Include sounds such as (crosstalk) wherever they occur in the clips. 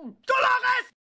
Dolores!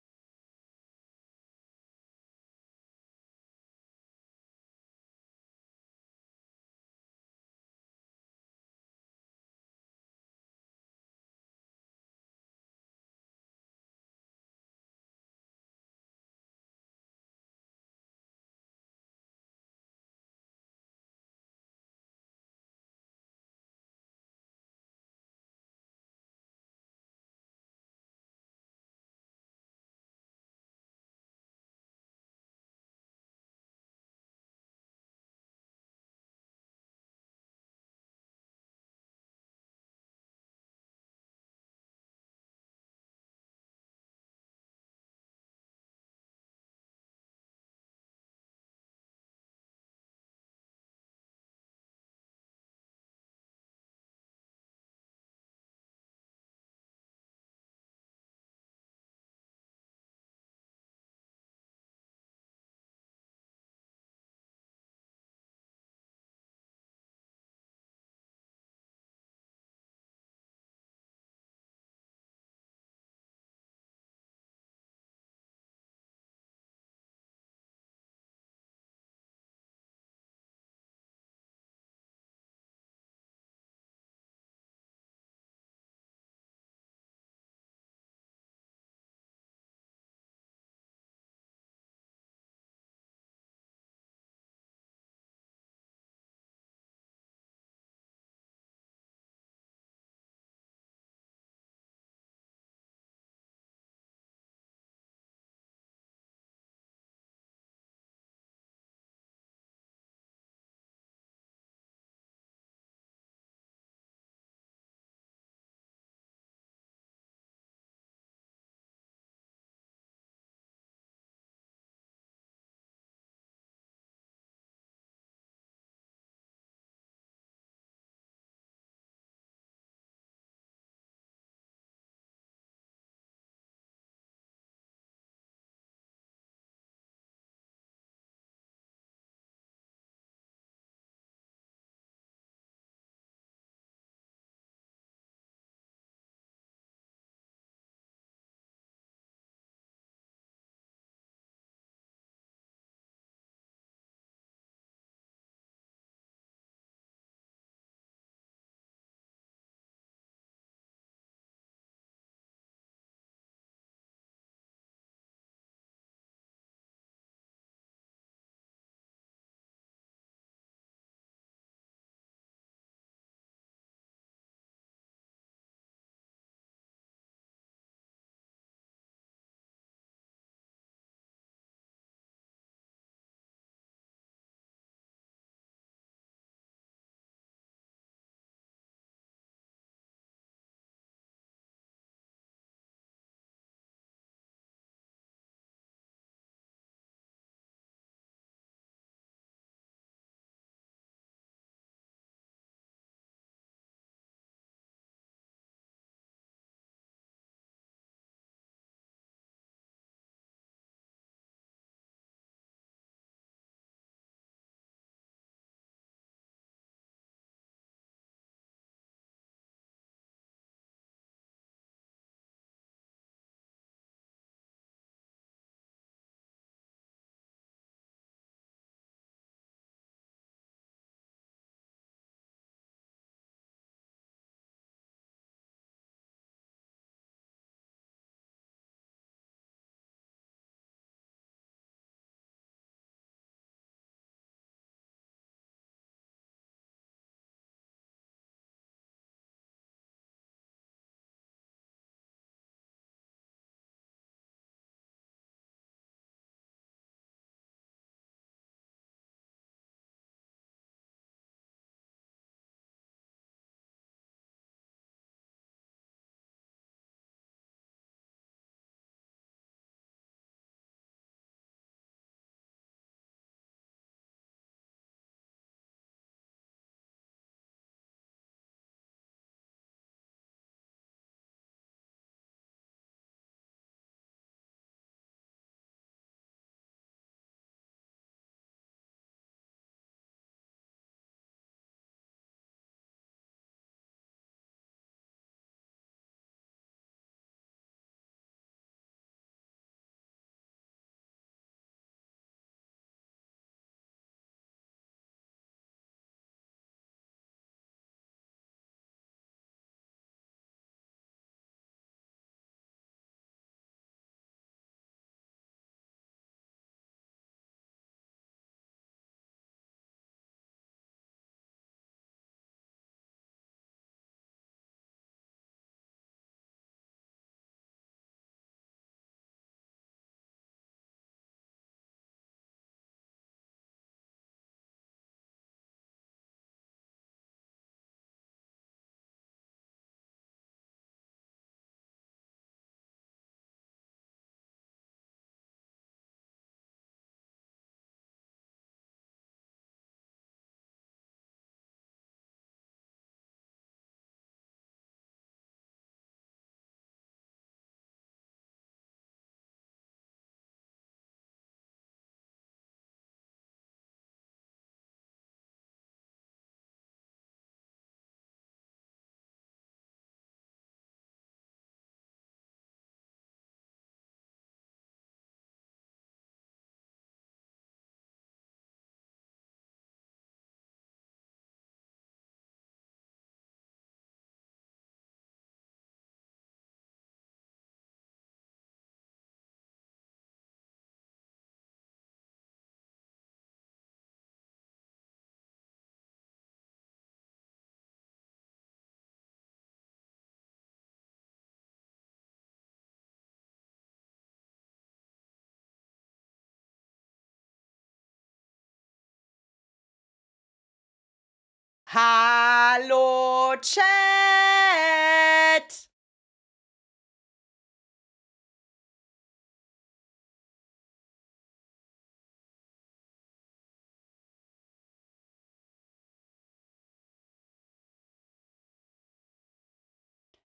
Hallo Chat!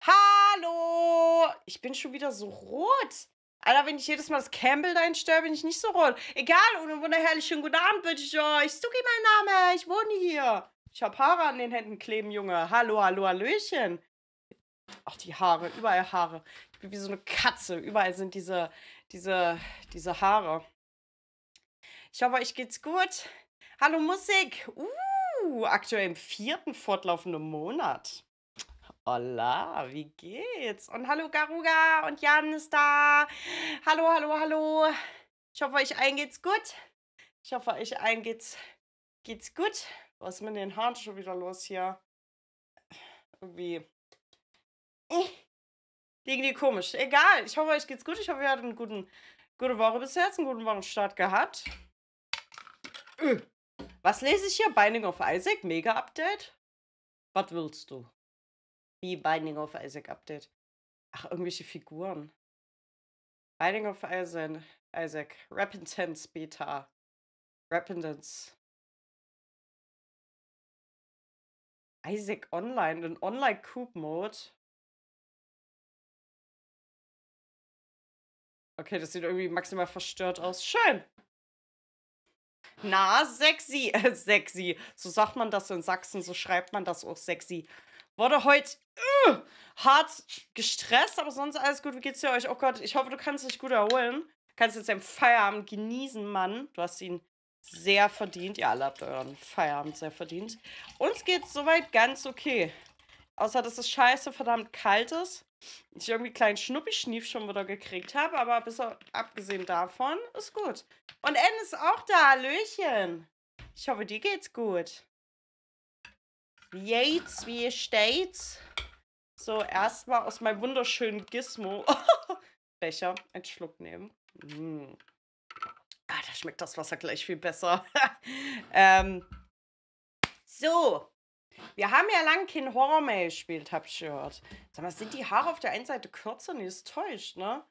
Hallo! Ich bin schon wieder so rot. Alter, wenn ich jedes Mal das Campbell einstelle, bin ich nicht so rot. Egal, und einen wunderherrlichen guten Abend wünsche ich euch. Stuki mein Name, ich wohne hier. Ich habe Haare an den Händen kleben, Junge. Hallo, hallo, hallöchen. Ach, die Haare, überall Haare. Ich bin wie so eine Katze. Überall sind diese, diese, diese Haare. Ich hoffe, euch geht's gut. Hallo Musik. Uh, aktuell im vierten fortlaufenden Monat. Hola, wie geht's? Und hallo Garuga und Jan ist da. Hallo, hallo, hallo. Ich hoffe, euch allen geht's gut. Ich hoffe, euch allen geht's, geht's gut. Was ist mit den Haaren schon wieder los hier? Irgendwie. Äh, liegen die komisch. Egal. Ich hoffe, euch geht's gut. Ich hoffe, ihr hattet eine gute Woche bis jetzt, einen guten Wochenstart gehabt. Äh. Was lese ich hier? Binding of Isaac, Mega Update. Was willst du? Wie Binding of Isaac Update? Ach, irgendwelche Figuren. Binding of Isaac, Isaac, Repentance Beta. Repentance. Isaac Online, in Online Coop Mode. Okay, das sieht irgendwie maximal verstört aus. Schön. Na, sexy. Äh, (laughs) sexy. So sagt man das in Sachsen, so schreibt man das auch sexy. Wurde heute uh, hart gestresst, aber sonst alles gut. Wie geht's dir euch? Oh Gott, ich hoffe, du kannst dich gut erholen. Kannst jetzt deinen Feierabend genießen, Mann. Du hast ihn sehr verdient. Ihr alle habt euren Feierabend sehr verdient. Uns geht's soweit ganz okay. Außer, dass es scheiße verdammt kalt ist. Ich irgendwie einen kleinen Schnuppi-Schnief schon wieder gekriegt habe, aber bis abgesehen davon ist gut. Und N ist auch da. Hallöchen. Ich hoffe, dir geht's gut. Wie geht's? Wie steht's? So, erstmal aus meinem wunderschönen Gizmo. (laughs) Becher einen Schluck nehmen. Mm. Da schmeckt das Wasser gleich viel besser. (laughs) ähm, so. Wir haben ja lange kein Horror mehr gespielt, hab ich gehört. Sag mal, sind die Haare auf der einen Seite kürzer? Nee, ist täuscht, ne?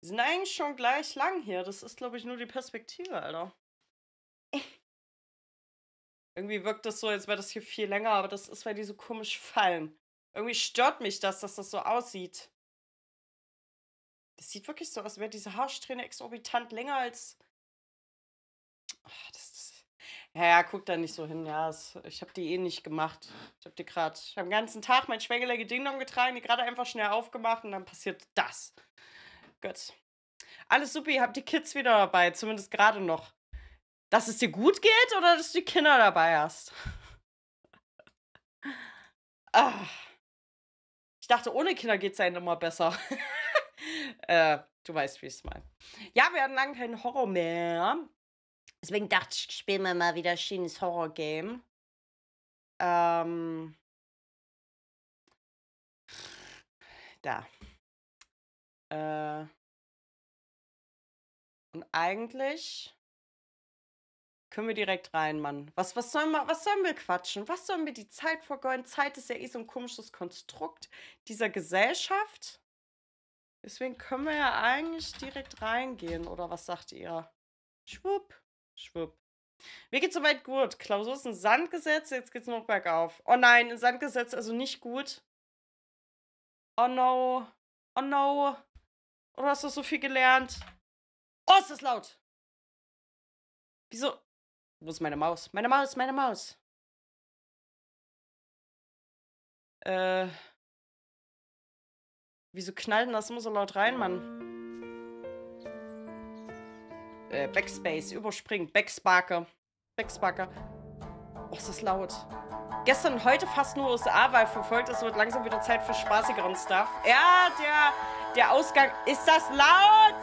Die sind eigentlich schon gleich lang hier. Das ist, glaube ich, nur die Perspektive, Alter. Irgendwie wirkt das so, als wäre das hier viel länger, aber das ist, weil die so komisch fallen. Irgendwie stört mich das, dass das so aussieht. Das sieht wirklich so aus, als wäre diese Haarsträhne exorbitant länger als Ach, das, das, ja, ja, guck da nicht so hin. Ja, das, ich habe die eh nicht gemacht. Ich habe die gerade am ganzen Tag mein Schwägeler Dingdong getragen, die gerade einfach schnell aufgemacht und dann passiert das. Gut. Alles super, ihr habt die Kids wieder dabei, zumindest gerade noch. Dass es dir gut geht oder dass du die Kinder dabei hast? ah. Ich dachte, ohne Kinder geht es einem immer besser. (laughs) äh, du weißt, wie ich es meine. Ja, wir hatten lange keinen Horror mehr. Deswegen dachte ich, spielen wir mal wieder Shins Horror Game. Ähm. Da. Äh. Und eigentlich können wir direkt rein, Mann. Was, was, sollen wir, was sollen wir quatschen? Was sollen wir die Zeit vergeuden? Zeit ist ja eh so ein komisches Konstrukt dieser Gesellschaft. Deswegen können wir ja eigentlich direkt reingehen, oder was sagt ihr? Schwupp. Schwupp. Mir geht's soweit gut. Klausur ist ein Sandgesetz, jetzt geht's noch bergauf. Oh nein, ein Sandgesetz, also nicht gut. Oh no. Oh no. Oder hast du so viel gelernt? Oh, ist das laut. Wieso? Wo ist meine Maus? Meine Maus, meine Maus. Äh. Wieso knallt denn das immer so laut rein, Mann? Äh, Backspace, überspringen, Backsparker. Backsparker. Oh, ist das laut. Gestern und heute fast nur USA, weil verfolgt, es wird langsam wieder Zeit für spaßigeren Stuff. Ja, der, der Ausgang. Ist das laut?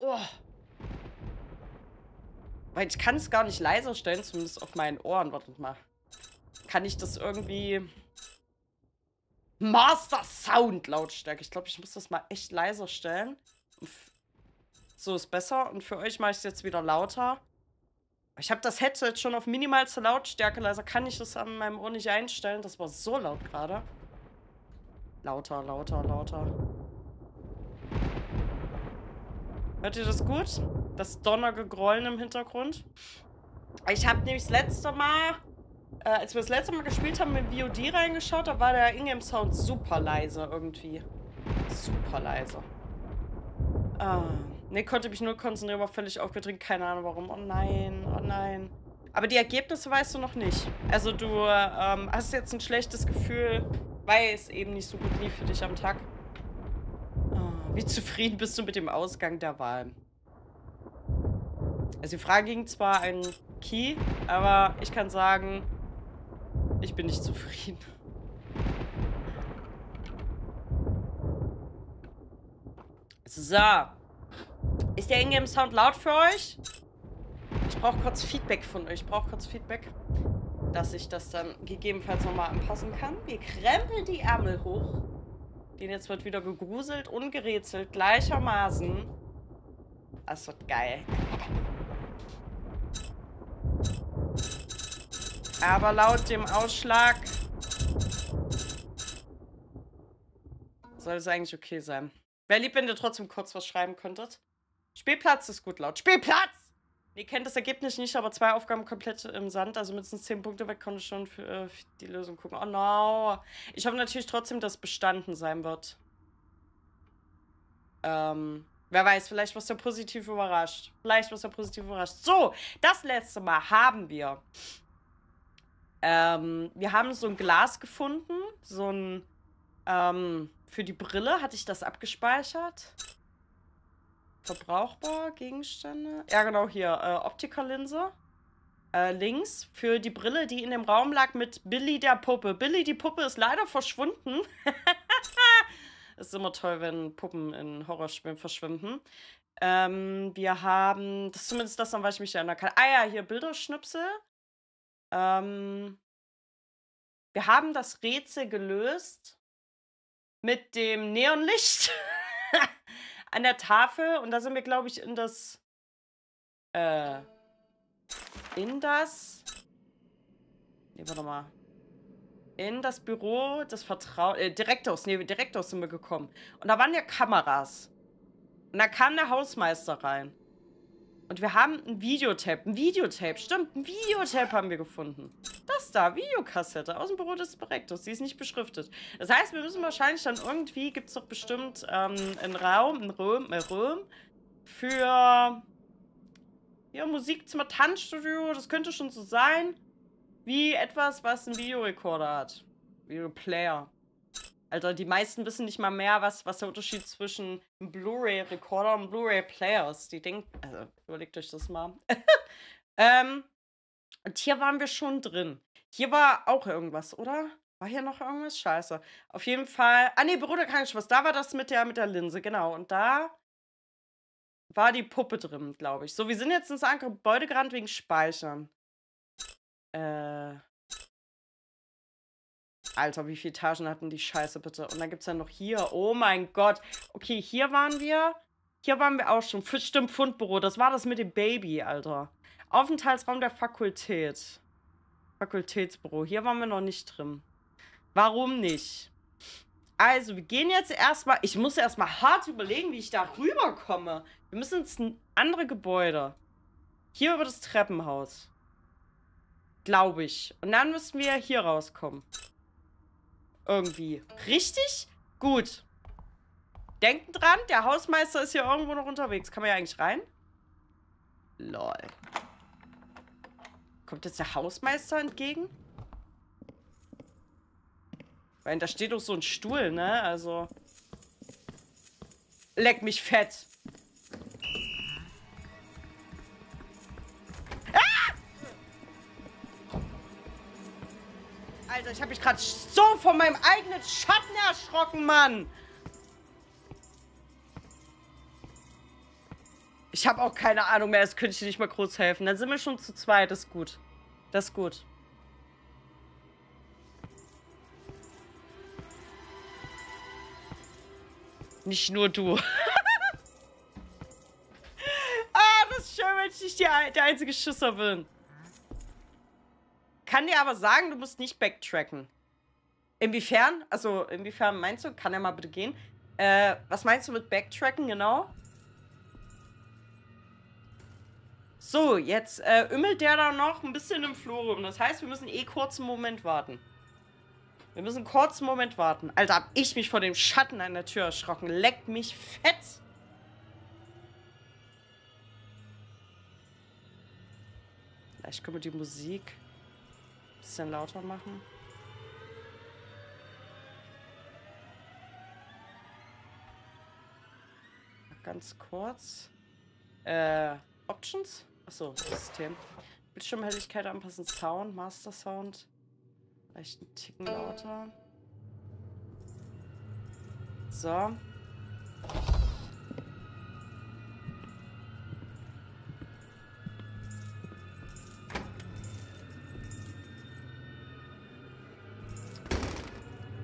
Oh. Weil ich kann es gar nicht leiser stellen, zumindest auf meinen Ohren. Wartet mal. Kann ich das irgendwie... Master Sound Lautstärke. Ich glaube, ich muss das mal echt leiser stellen. So ist besser. Und für euch mache ich es jetzt wieder lauter. Ich habe das Headset schon auf minimalste Lautstärke. Leiser kann ich das an meinem Ohr nicht einstellen. Das war so laut gerade. Lauter, lauter, lauter. Hört ihr das gut? Das Donnergegrollen im Hintergrund. Ich habe nämlich das letzte Mal, äh, als wir das letzte Mal gespielt haben, mit VOD reingeschaut, da war der Ingame-Sound super leise irgendwie. Super leise. Ah. Ne, konnte mich nur konzentrieren, war völlig aufgedrängt. Keine Ahnung warum. Oh nein, oh nein. Aber die Ergebnisse weißt du noch nicht. Also du ähm, hast jetzt ein schlechtes Gefühl, weil es eben nicht so gut lief für dich am Tag. Wie zufrieden bist du mit dem Ausgang der Wahl? Also die Frage ging zwar ein Key, aber ich kann sagen, ich bin nicht zufrieden. So. Ist der Ingame-Sound laut für euch? Ich brauche kurz Feedback von euch. Ich brauche kurz Feedback, dass ich das dann gegebenenfalls nochmal anpassen kann. Wir krempeln die Ärmel hoch. Den jetzt wird wieder gegruselt und gerätselt gleichermaßen. Das wird geil. Aber laut dem Ausschlag soll es eigentlich okay sein. Wäre lieb, wenn ihr trotzdem kurz was schreiben könntet. Spielplatz ist gut laut. Spielplatz! Ihr kennt das Ergebnis nicht, aber zwei Aufgaben komplett im Sand. Also mindestens zehn Punkte weg konnte ich schon für, äh, für die Lösung gucken. Oh no. Ich hoffe natürlich trotzdem, dass bestanden sein wird. Ähm, wer weiß, vielleicht was der positiv überrascht. Vielleicht was der positiv überrascht. So, das letzte Mal haben wir. Ähm, wir haben so ein Glas gefunden. So ein. Ähm, für die Brille hatte ich das abgespeichert. Verbrauchbar, Gegenstände. Ja, genau, hier. Äh, Optikerlinse. Äh, links für die Brille, die in dem Raum lag mit Billy der Puppe. Billy, die Puppe, ist leider verschwunden. (laughs) ist immer toll, wenn Puppen in Horrorspielen verschwinden. Ähm, wir haben, das ist zumindest das, an was ich mich erinnern kann. Ah ja, hier Bilderschnipsel. Ähm, wir haben das Rätsel gelöst mit dem Neonlicht. (laughs) an der Tafel und da sind wir, glaube ich, in das. Äh. In das. Nee, warte mal. In das Büro des Vertrauen. Äh, Direktors. Nee, Direktors sind wir gekommen. Und da waren ja Kameras. Und da kam der Hausmeister rein. Und wir haben ein Videotape. Ein Videotape, stimmt. Ein Videotape haben wir gefunden. Das da, Videokassette aus dem Büro des Direktors. Die ist nicht beschriftet. Das heißt, wir müssen wahrscheinlich dann irgendwie, gibt es doch bestimmt ähm, einen Raum, einen Raum, einen Raum für ja, Musikzimmer, Tanzstudio. Das könnte schon so sein, wie etwas, was einen Videorekorder hat. Videoplayer. Alter, die meisten wissen nicht mal mehr, was, was der Unterschied zwischen einem Blu-ray-Recorder und Blu-ray-Player ist. Die denken, also überlegt euch das mal. (laughs) ähm, und hier waren wir schon drin. Hier war auch irgendwas, oder? War hier noch irgendwas? Scheiße. Auf jeden Fall. Ah, nee, Bruder was. Da war das mit der, mit der Linse, genau. Und da war die Puppe drin, glaube ich. So, wir sind jetzt ins andere Gebäude gerannt wegen Speichern. Äh. Alter, wie viele Etagen hatten die Scheiße bitte? Und dann gibt es ja noch hier. Oh mein Gott. Okay, hier waren wir. Hier waren wir auch schon. Stimmt, Fundbüro. Das war das mit dem Baby, Alter. Aufenthaltsraum der Fakultät. Fakultätsbüro. Hier waren wir noch nicht drin. Warum nicht? Also, wir gehen jetzt erstmal. Ich muss erstmal hart überlegen, wie ich da rüberkomme. Wir müssen ins andere Gebäude. Hier über das Treppenhaus. Glaube ich. Und dann müssen wir hier rauskommen. Irgendwie. Richtig? Gut. Denken dran, der Hausmeister ist hier irgendwo noch unterwegs. Kann man ja eigentlich rein? Lol. Kommt jetzt der Hausmeister entgegen? Weil da steht doch so ein Stuhl, ne? Also. Leck mich fett. Alter, ich habe mich gerade so von meinem eigenen Schatten erschrocken, Mann. Ich habe auch keine Ahnung mehr, das könnte ich dir nicht mal groß helfen. Dann sind wir schon zu zweit, das ist gut. Das ist gut. Nicht nur du. (laughs) ich die, der einzige Schisser bin. Kann dir aber sagen, du musst nicht backtracken. Inwiefern? Also, inwiefern meinst du? Kann er mal bitte gehen? Äh, was meinst du mit backtracken genau? So, jetzt äh, ümmelt der da noch ein bisschen im Flur rum. Das heißt, wir müssen eh kurz einen Moment warten. Wir müssen kurz einen Moment warten. Alter, hab ich mich vor dem Schatten an der Tür erschrocken. Leckt mich fett. Vielleicht können wir die Musik bisschen lauter machen. Ganz kurz. Äh, Options? Achso, System. Bildschirmhelligkeit anpassen, Sound, Master Sound. Vielleicht einen Ticken lauter. So.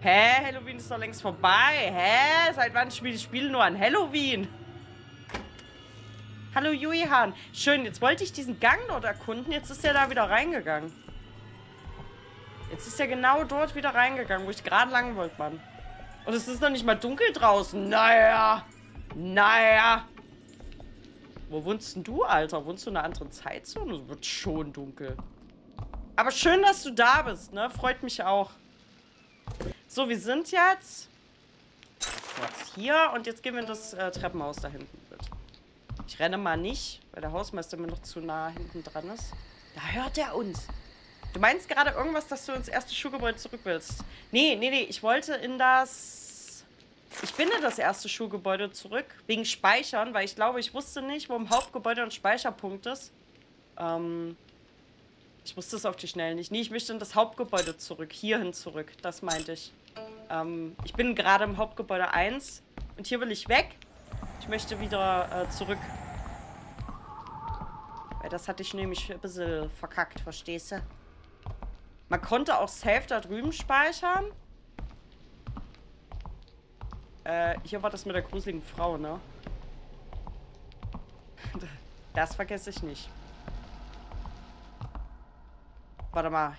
Hä? Halloween ist doch längst vorbei. Hä? Seit wann spiele ich Spiele nur an Halloween? Hallo Juihan. Schön, jetzt wollte ich diesen Gang dort erkunden. Jetzt ist er da wieder reingegangen. Jetzt ist er genau dort wieder reingegangen, wo ich gerade lang wollte, Mann. Und es ist noch nicht mal dunkel draußen. Naja. Naja. Wo wohnst denn du, Alter? Wohnst du in einer anderen Zeitzone? Es wird schon dunkel. Aber schön, dass du da bist, ne? Freut mich auch. So, wir sind jetzt kurz hier und jetzt gehen wir in das äh, Treppenhaus da hinten. Ich renne mal nicht, weil der Hausmeister mir noch zu nah hinten dran ist. Da hört er uns. Du meinst gerade irgendwas, dass du ins erste Schulgebäude zurück willst? Nee, nee, nee. Ich wollte in das... Ich bin in das erste Schulgebäude zurück. Wegen Speichern, weil ich glaube, ich wusste nicht, wo im Hauptgebäude ein Speicherpunkt ist. Ähm... Ich wusste es auf die Schnelle nicht. Nee, ich möchte in das Hauptgebäude zurück. Hierhin zurück. Das meinte ich. Ähm, ich bin gerade im Hauptgebäude 1. Und hier will ich weg. Ich möchte wieder äh, zurück. Weil das hatte ich nämlich ein bisschen verkackt, verstehst du? Man konnte auch safe da drüben speichern. Äh, hier war das mit der gruseligen Frau, ne? (laughs) Das vergesse ich nicht. Warte mal.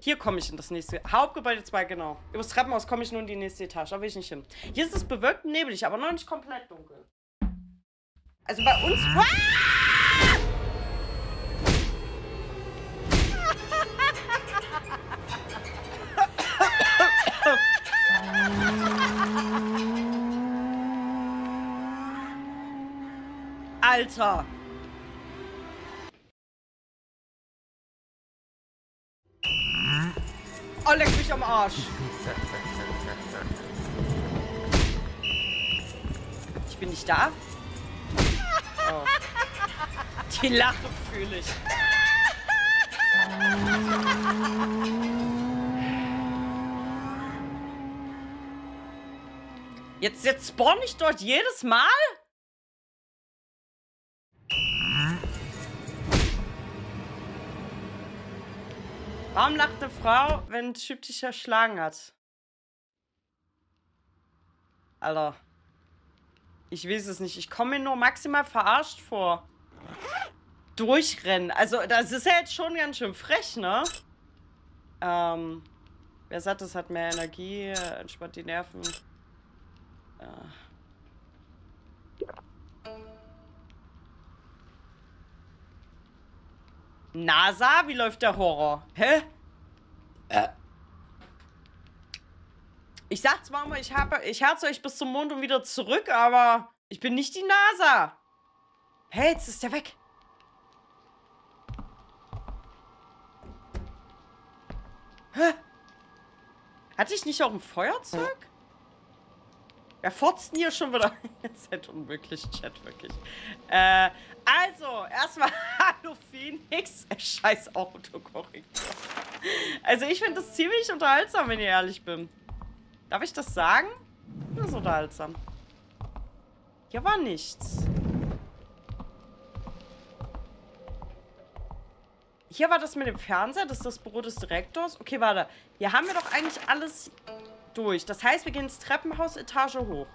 Hier komme ich in das nächste. Hauptgebäude 2, genau. Über das Treppenhaus komme ich nur in die nächste Etage. Da will ich nicht hin. Hier ist es bewölkt und neblig, aber noch nicht komplett dunkel. Also bei uns... Alter! Oh, leck mich am Arsch. Ich bin nicht da. Oh. Die Lache fühle ich. Jetzt, jetzt spawn ich dort jedes Mal? Warum lacht eine Frau, wenn ein Typ dich erschlagen hat? Alter. Ich weiß es nicht. Ich komme mir nur maximal verarscht vor. Durchrennen. Also, das ist ja jetzt schon ganz schön frech, ne? Ähm. Wer sagt, das hat mehr Energie, entspannt die Nerven. Ja. NASA, wie läuft der Horror? Hä? Äh. Ich sag zwar mal, ich, habe, ich herze euch bis zum Mond und wieder zurück, aber ich bin nicht die NASA. Hey, jetzt ist der weg. Hä? Hatte ich nicht auch ein Feuerzeug? Wer fotzt denn hier schon wieder? (laughs) Ihr seid unmöglich, Chat, wirklich. Äh, also, erstmal (laughs) Hallo Phoenix. Scheiß Autokorrektur. Also, ich finde das ziemlich unterhaltsam, wenn ich ehrlich bin. Darf ich das sagen? Das ist unterhaltsam. Hier war nichts. Hier war das mit dem Fernseher, das ist das Büro des Direktors. Okay, warte. Hier haben wir doch eigentlich alles durch. Das heißt, wir gehen ins Treppenhaus Etage hoch.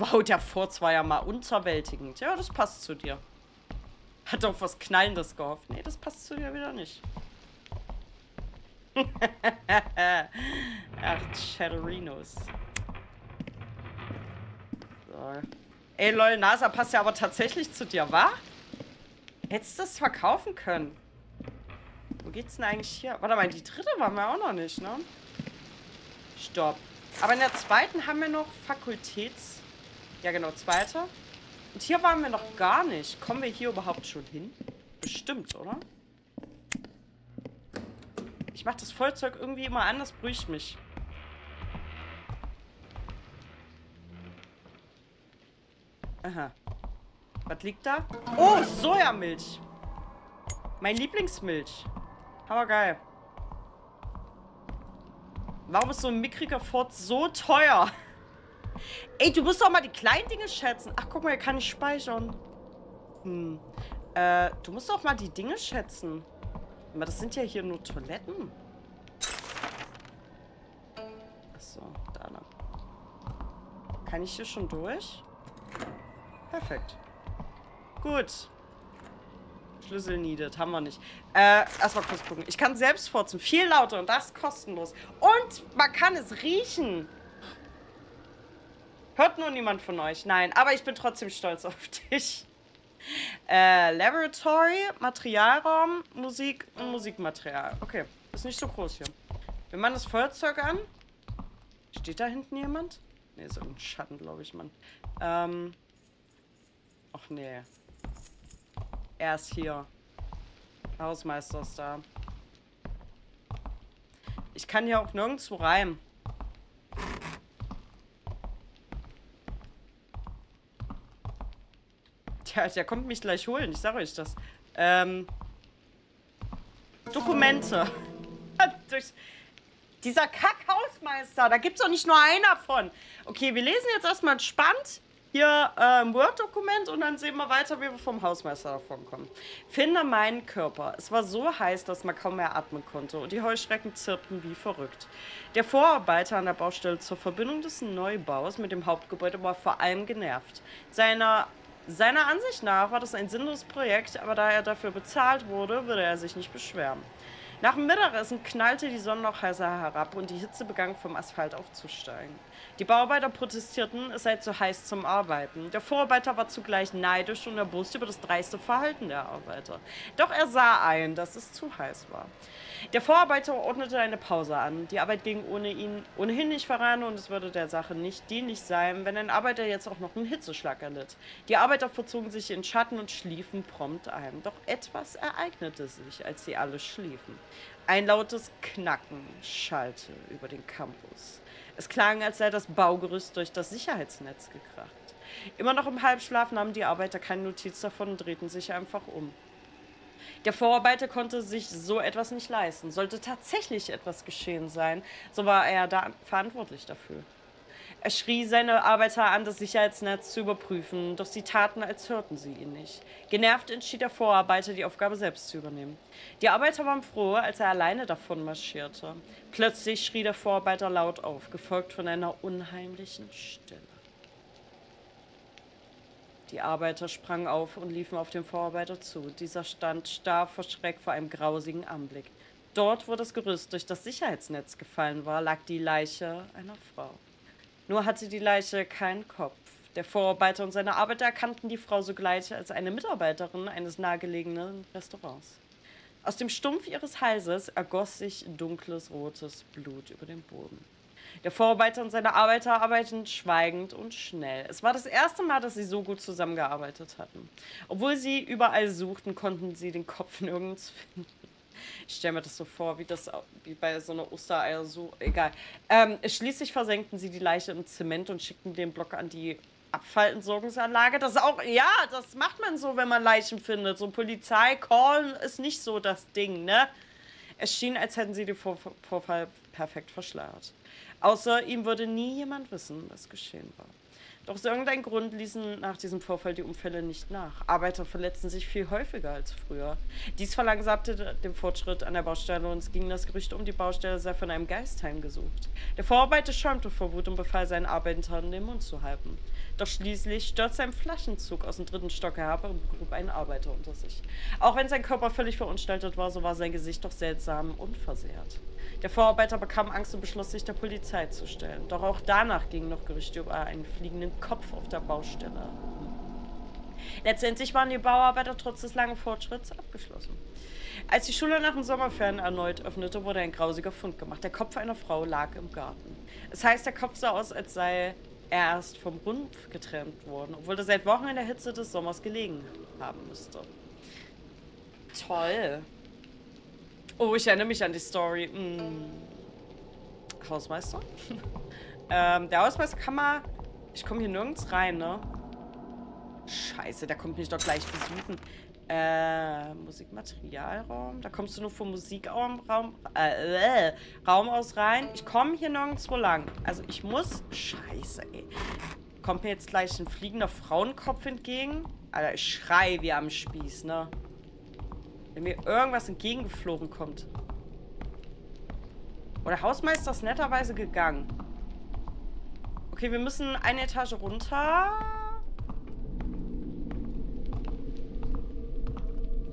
Wow, der Furz war ja mal unterwältigend. Ja, das passt zu dir. Hat auf was Knallendes gehofft. Nee, das passt zu dir wieder nicht. (laughs) Ach, Chatterinos. So. Ey, lol, NASA passt ja aber tatsächlich zu dir, wa? Hättest du das verkaufen können? Wo geht's denn eigentlich hier? Warte mal, die dritte waren wir auch noch nicht, ne? Stopp. Aber in der zweiten haben wir noch Fakultäts... Ja, genau, zweite. Und hier waren wir noch gar nicht. Kommen wir hier überhaupt schon hin? Bestimmt, oder? Ich mache das Vollzeug irgendwie immer anders, brüche mich. Aha. Was liegt da? Oh, Sojamilch. Mein Lieblingsmilch. Aber geil. Warum ist so ein mickriger Fort so teuer? Ey, du musst doch mal die kleinen Dinge schätzen. Ach, guck mal, hier kann ich speichern. Hm. Äh, du musst doch mal die Dinge schätzen. Aber das sind ja hier nur Toiletten. Achso, da lang. Kann ich hier schon durch? Perfekt. Gut. Schlüssel needed. Haben wir nicht. Äh, erstmal kurz gucken. Ich kann selbst furzen. Viel lauter und das kostenlos. Und man kann es riechen. Hört nur niemand von euch. Nein, aber ich bin trotzdem stolz auf (laughs) dich. Äh, Laboratory, Materialraum, Musik und Musikmaterial. Okay, ist nicht so groß hier. Wir machen das Feuerzeug an. Steht da hinten jemand? Ne, ist irgendein Schatten, glaube ich, Mann. Ähm. Ach nee. Er ist hier. Hausmeister ist da. Ich kann hier auch nirgendwo rein. Der kommt mich gleich holen. Ich sage euch das. Ähm. Dokumente. (laughs) Dieser Kackhausmeister, da gibt es doch nicht nur einer von. Okay, wir lesen jetzt erstmal entspannt hier äh, ein Word-Dokument und dann sehen wir weiter, wie wir vom Hausmeister davon kommen. Finde meinen Körper. Es war so heiß, dass man kaum mehr atmen konnte und die Heuschrecken zirpten wie verrückt. Der Vorarbeiter an der Baustelle zur Verbindung des Neubaus mit dem Hauptgebäude war vor allem genervt. Seiner seiner Ansicht nach war das ein sinnloses Projekt, aber da er dafür bezahlt wurde, würde er sich nicht beschweren. Nach dem Mittagessen knallte die Sonne noch heißer herab und die Hitze begann vom Asphalt aufzusteigen. Die Bauarbeiter protestierten, es sei zu heiß zum Arbeiten. Der Vorarbeiter war zugleich neidisch und erbost über das dreiste Verhalten der Arbeiter. Doch er sah ein, dass es zu heiß war. Der Vorarbeiter ordnete eine Pause an. Die Arbeit ging ohne ihn ohnehin nicht voran und es würde der Sache nicht dienlich sein, wenn ein Arbeiter jetzt auch noch einen Hitzeschlag erlitt. Die Arbeiter verzogen sich in Schatten und schliefen prompt ein. Doch etwas ereignete sich, als sie alle schliefen. Ein lautes Knacken schallte über den Campus. Es klang, als sei das Baugerüst durch das Sicherheitsnetz gekracht. Immer noch im Halbschlaf nahmen die Arbeiter keine Notiz davon und drehten sich einfach um. Der Vorarbeiter konnte sich so etwas nicht leisten. Sollte tatsächlich etwas geschehen sein, so war er da verantwortlich dafür. Er schrie seine Arbeiter an, das Sicherheitsnetz zu überprüfen, doch sie taten, als hörten sie ihn nicht. Genervt entschied der Vorarbeiter, die Aufgabe selbst zu übernehmen. Die Arbeiter waren froh, als er alleine davon marschierte. Plötzlich schrie der Vorarbeiter laut auf, gefolgt von einer unheimlichen Stille. Die Arbeiter sprangen auf und liefen auf den Vorarbeiter zu. Dieser stand starr vor Schreck vor einem grausigen Anblick. Dort, wo das Gerüst durch das Sicherheitsnetz gefallen war, lag die Leiche einer Frau. Nur hatte die Leiche keinen Kopf. Der Vorarbeiter und seine Arbeiter erkannten die Frau sogleich als eine Mitarbeiterin eines nahegelegenen Restaurants. Aus dem Stumpf ihres Halses ergoss sich dunkles rotes Blut über den Boden. Der Vorarbeiter und seine Arbeiter arbeiteten schweigend und schnell. Es war das erste Mal, dass sie so gut zusammengearbeitet hatten. Obwohl sie überall suchten, konnten sie den Kopf nirgends finden. Ich stelle mir das so vor, wie das wie bei so einer Ostereier so. Egal. Ähm, schließlich versenkten sie die Leiche im Zement und schickten den Block an die Abfallentsorgungsanlage. Das ist auch, ja, das macht man so, wenn man Leichen findet. So Polizei callen ist nicht so das Ding, ne? Es schien, als hätten sie den Vorfall perfekt verschleiert. Außer ihm würde nie jemand wissen, was geschehen war. Doch aus irgendeinem Grund ließen nach diesem Vorfall die Unfälle nicht nach. Arbeiter verletzten sich viel häufiger als früher. Dies verlangsamte den Fortschritt an der Baustelle und es ging das Gerücht um, die Baustelle sei von einem Geist heimgesucht. Der Vorarbeiter schäumte vor Wut und befahl seinen Arbeitern, den Mund zu halten. Doch schließlich stürzte ein Flaschenzug aus dem dritten Stock herab und begrub einen Arbeiter unter sich. Auch wenn sein Körper völlig verunstaltet war, so war sein Gesicht doch seltsam unversehrt. Der Vorarbeiter bekam Angst und beschloss, sich der Polizei zu stellen. Doch auch danach gingen noch Gerüchte über einen fliegenden Kopf auf der Baustelle. Letztendlich waren die Bauarbeiter trotz des langen Fortschritts abgeschlossen. Als die Schule nach den Sommerferien erneut öffnete, wurde ein grausiger Fund gemacht. Der Kopf einer Frau lag im Garten. Es heißt, der Kopf sah aus, als sei er erst vom Rumpf getrennt worden, obwohl er seit Wochen in der Hitze des Sommers gelegen haben müsste. Toll. Oh, ich erinnere mich an die Story. Hm. Hausmeister? (laughs) ähm, der Hausmeister kann mal... Ich komme hier nirgends rein, ne? Scheiße, der kommt mich doch gleich besuchen. Äh, Musikmaterialraum. Da kommst du nur vom Musikraum Raum, äh, äh, Raum aus rein. Ich komme hier nirgendwo lang. Also ich muss... Scheiße, ey. Kommt mir jetzt gleich ein fliegender Frauenkopf entgegen? Alter, ich schrei wie am Spieß, ne? Wenn mir irgendwas entgegengeflogen kommt. Oder Hausmeister ist netterweise gegangen. Okay, wir müssen eine Etage runter.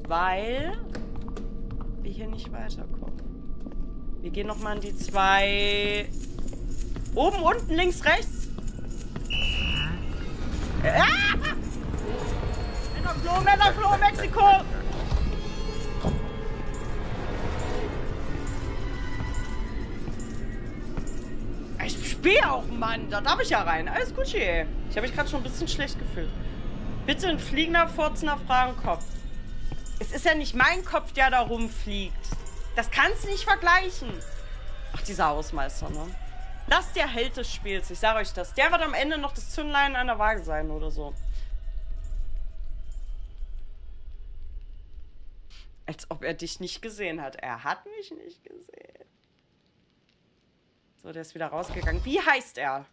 Weil wir hier nicht weiterkommen. Wir gehen nochmal in die zwei... Oben, unten, links, rechts. Ah! Männerklo, Männerklo, Mexiko! Spiele auch, Mann. Da darf ich ja rein. Alles gut hier. Ich habe mich gerade schon ein bisschen schlecht gefühlt. Bitte ein fliegender, furzender Fragenkopf. Es ist ja nicht mein Kopf, der da rumfliegt. Das kannst du nicht vergleichen. Ach, dieser Hausmeister, ne? Das ist der Held des Spiels. Ich sage euch das. Der wird am Ende noch das Zündlein an der Waage sein oder so. Als ob er dich nicht gesehen hat. Er hat mich nicht gesehen. So, der ist wieder rausgegangen. Wie heißt er?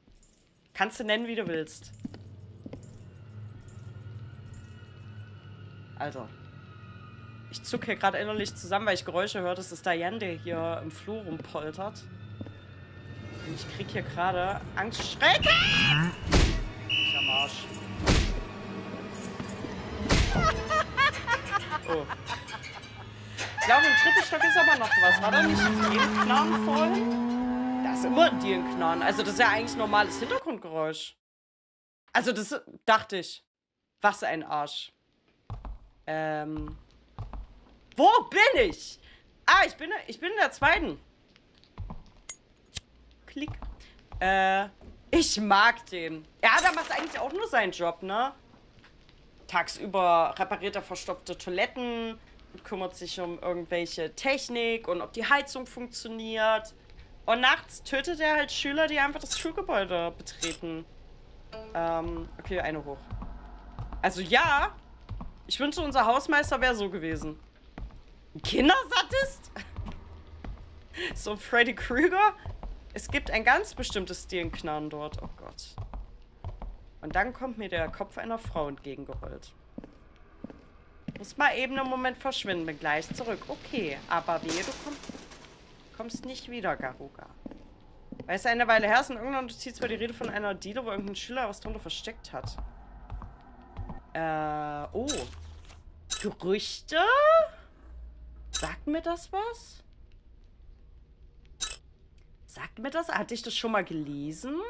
Kannst du nennen, wie du willst. Alter. Ich zucke hier gerade innerlich zusammen, weil ich Geräusche höre. Das ist Diane, der hier im Flur rumpoltert. Und ich krieg hier gerade Angstschrecken. Ich am Arsch. (laughs) oh. Ich glaube, im dritten Stock ist aber noch was. War da nicht jeden Plan voll? Da ist immer ein Knarren. Also das ist ja eigentlich normales Hintergrundgeräusch. Also das dachte ich. Was ein Arsch. Ähm. Wo bin ich? Ah, ich bin, ich bin in der zweiten. Klick. Äh, ich mag den. Ja, der macht eigentlich auch nur seinen Job, ne? Tagsüber repariert er verstopfte Toiletten, kümmert sich um irgendwelche Technik und ob die Heizung funktioniert. Und nachts tötet er halt Schüler, die einfach das Schulgebäude betreten. Ähm, okay, eine hoch. Also ja, ich wünsche, unser Hausmeister wäre so gewesen. Ein Kindersattist? (laughs) so Freddy Krüger? Es gibt ein ganz bestimmtes Stilknarren dort. Oh Gott. Und dann kommt mir der Kopf einer Frau entgegengerollt. Muss mal eben einen Moment verschwinden. Bin gleich zurück. Okay, aber wehe, du komm, kommst nicht wieder, Garuga. Weil es eine Weile her ist und irgendwann zieht zwar die Rede von einer Dealer, wo irgendein Schüler was drunter versteckt hat. Äh, oh. Gerüchte? Sagt mir das was? Sagt mir das? Hatte ich das schon mal gelesen?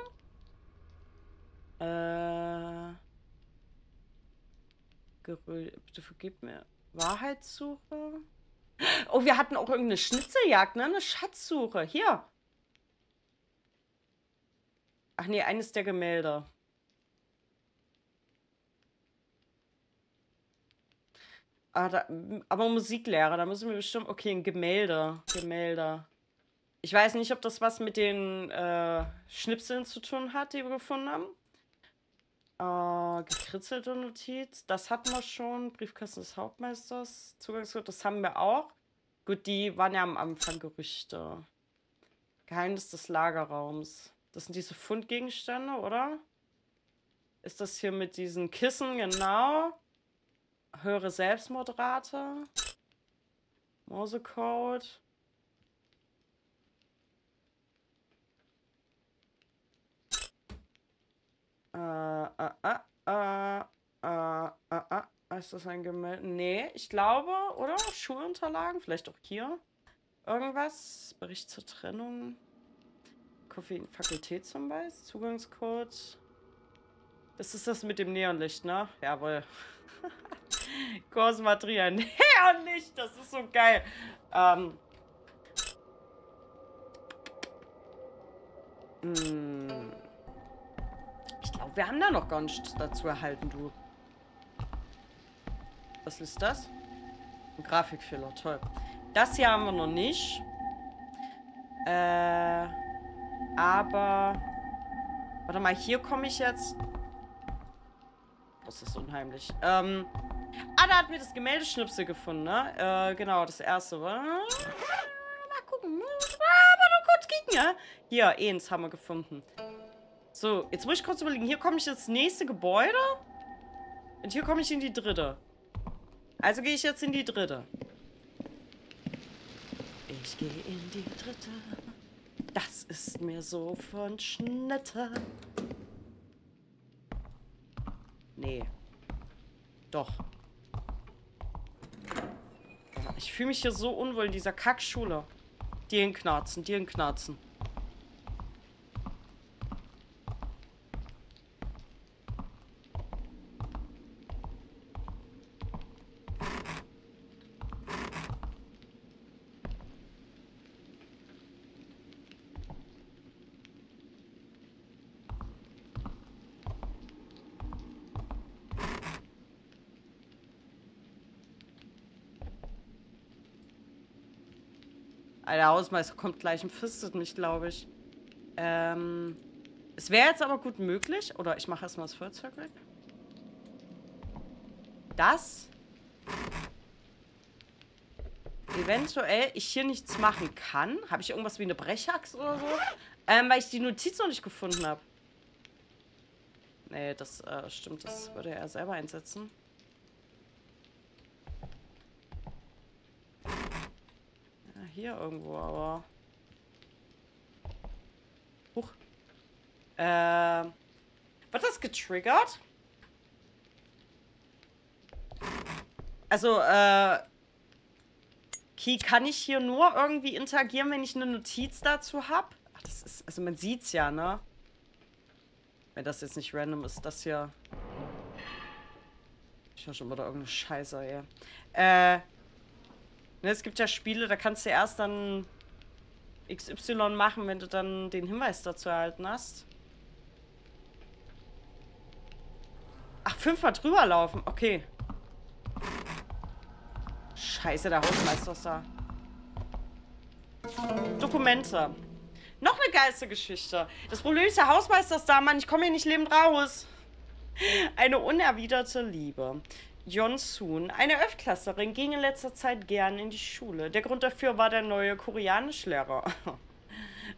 Äh. Bitte vergib mir. Wahrheitssuche? Oh, wir hatten auch irgendeine Schnitzeljagd, ne? Eine Schatzsuche. Hier. Ach nee, eines der Gemälde. Ah, da, aber Musiklehrer, da müssen wir bestimmt... Okay, ein Gemälde. Gemälde. Ich weiß nicht, ob das was mit den äh, Schnipseln zu tun hat, die wir gefunden haben. Äh, gekritzelte Notiz. Das hatten wir schon. Briefkasten des Hauptmeisters. Zugangscode, das haben wir auch. Gut, die waren ja am Anfang Gerüchte. Geheimnis des Lagerraums. Das sind diese Fundgegenstände, oder? ist das hier mit diesen Kissen, genau. Höhere Selbstmordrate. Morsecode. Äh, äh, äh, äh, äh, äh, äh. Ist das ein Gemälde? Nee, ich glaube, oder? Schulunterlagen, vielleicht auch hier. Irgendwas. Bericht zur Trennung. Koffein, Fakultät zum Beispiel. Zugangscode. Das ist das mit dem Neonlicht, ne? Jawohl. (laughs) Kurs Material. (laughs) Neonlicht, das ist so geil. Ähm. Hm. Glaube, wir haben da noch gar nichts dazu erhalten, du. Was ist das? Ein Grafikfehler, toll. Das hier haben wir noch nicht. Äh, aber... Warte mal, hier komme ich jetzt... Das ist unheimlich. Ähm... Ah, da hat mir das Gemäldeschnipsel gefunden, ne? Äh, genau, das erste war... Mal gucken. Aber nur kurz kicken, ja? Hier, eins haben wir gefunden. So, jetzt muss ich kurz überlegen. Hier komme ich ins nächste Gebäude. Und hier komme ich in die dritte. Also gehe ich jetzt in die dritte. Ich gehe in die dritte. Das ist mir so von Schnitte. Nee. Doch. Ich fühle mich hier so unwohl in dieser Kackschule. Dierenknarzen, Dierenknarzen. Der Hausmeister kommt gleich und fistet mich, glaube ich. Ähm, es wäre jetzt aber gut möglich. Oder ich mache erstmal das Feuerzeug weg. Dass eventuell ich hier nichts machen kann. Habe ich irgendwas wie eine Brechaxt oder so? Ähm, weil ich die Notiz noch nicht gefunden habe. Nee, das äh, stimmt. Das würde er selber einsetzen. Hier irgendwo, aber... Huch. Äh... Wird das getriggert? Also, äh... Key, kann ich hier nur irgendwie interagieren, wenn ich eine Notiz dazu habe? Ach, das ist... Also, man sieht's ja, ne? Wenn das jetzt nicht random ist, das hier... Ich höre schon wieder irgendeine Scheiße, ey. Äh... Ne, es gibt ja Spiele, da kannst du erst dann XY machen, wenn du dann den Hinweis dazu erhalten hast. Ach, fünfmal drüber laufen. Okay. Scheiße, der Hausmeister ist da. Dokumente. Noch eine geilste Geschichte. Das Problem ist, der Hausmeister ist da, Mann. Ich komme hier nicht lebend raus. Eine unerwiderte Liebe. Jonsun, eine Öftklasserin, ging in letzter Zeit gern in die Schule. Der Grund dafür war der neue Koreanischlehrer. (laughs)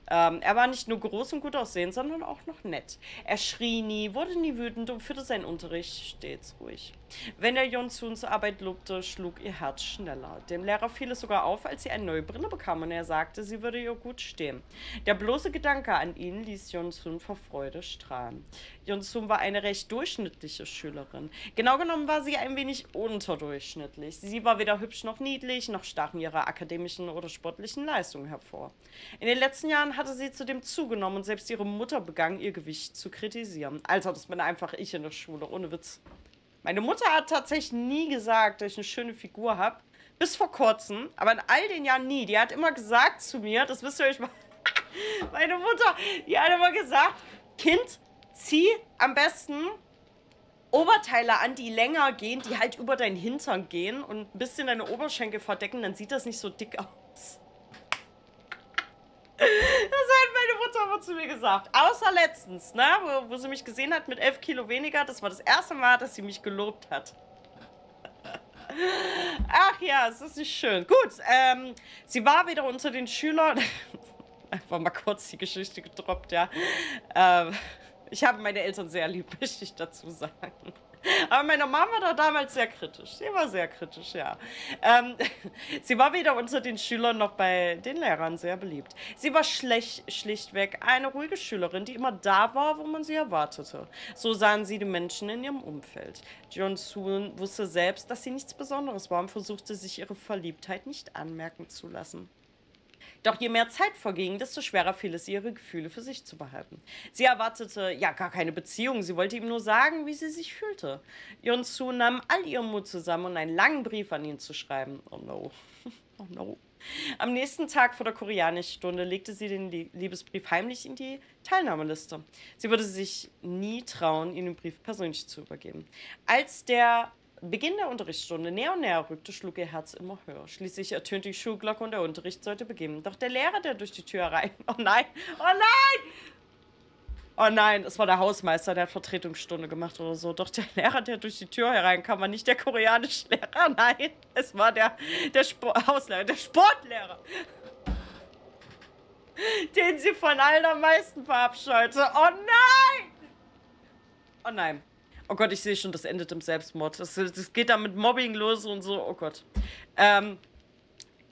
Ähm, er war nicht nur groß und gut aussehend, sondern auch noch nett. Er schrie nie, wurde nie wütend und führte seinen Unterricht stets ruhig. Wenn er Jonsuns Arbeit lobte, schlug ihr Herz schneller. Dem Lehrer fiel es sogar auf, als sie eine neue Brille bekam und er sagte, sie würde ihr gut stehen. Der bloße Gedanke an ihn ließ Jonsun vor Freude strahlen. Jonsun war eine recht durchschnittliche Schülerin. Genau genommen war sie ein wenig unterdurchschnittlich. Sie war weder hübsch noch niedlich, noch stachen ihre akademischen oder sportlichen Leistungen hervor. In den letzten Jahren hatte sie zudem zugenommen und selbst ihre Mutter begann, ihr Gewicht zu kritisieren. Also, das bin einfach ich in der Schule, ohne Witz. Meine Mutter hat tatsächlich nie gesagt, dass ich eine schöne Figur habe. Bis vor kurzem, aber in all den Jahren nie. Die hat immer gesagt zu mir, das wisst ihr euch mal. (laughs) Meine Mutter, die hat immer gesagt, Kind, zieh am besten Oberteile an, die länger gehen, die halt über deinen Hintern gehen und ein bisschen deine Oberschenkel verdecken, dann sieht das nicht so dick aus. Das hat meine Mutter aber zu mir gesagt. Außer letztens, ne? Wo, wo sie mich gesehen hat mit elf Kilo weniger. Das war das erste Mal, dass sie mich gelobt hat. Ach ja, es ist nicht schön. Gut, ähm, sie war wieder unter den Schülern. (laughs) Einfach mal kurz die Geschichte gedroppt, ja. Ähm, Ich habe meine Eltern sehr lieb, (laughs) möchte ich dazu sagen. Aber meine Mama war da damals sehr kritisch. Sie war sehr kritisch, ja. Ähm, (laughs) sie war weder unter den Schülern noch bei den Lehrern sehr beliebt. Sie war schlecht, schlichtweg eine ruhige Schülerin, die immer da war, wo man sie erwartete. So sahen sie die Menschen in ihrem Umfeld. John Soon wusste selbst, dass sie nichts Besonderes war und versuchte, sich ihre Verliebtheit nicht anmerken zu lassen. Doch je mehr Zeit verging, desto schwerer fiel es ihr, ihre Gefühle für sich zu behalten. Sie erwartete ja gar keine Beziehung, sie wollte ihm nur sagen, wie sie sich fühlte. Yonsu nahm all ihren Mut zusammen, um einen langen Brief an ihn zu schreiben. Oh no. (laughs) Oh no. Am nächsten Tag vor der Koreanischstunde legte sie den Liebesbrief heimlich in die Teilnahmeliste. Sie würde sich nie trauen, ihn den Brief persönlich zu übergeben. Als der Beginn der Unterrichtsstunde näher und näher rückte, schlug ihr Herz immer höher. Schließlich ertönte die Schulglocke und der Unterricht sollte beginnen. Doch der Lehrer, der durch die Tür herein... (laughs) Oh nein! Oh nein! Oh nein, es war der Hausmeister, der hat Vertretungsstunde gemacht oder so. Doch der Lehrer, der durch die Tür hereinkam, war nicht der koreanische Lehrer. (laughs) Nein, es war der, der Sport Hauslehrer, der Sportlehrer. Den sie von allen am meisten verabscheute. Oh nein! Oh nein. Oh Gott, ich sehe schon, das endet im Selbstmord. Das, das geht dann mit Mobbing los und so. Oh Gott. Ähm,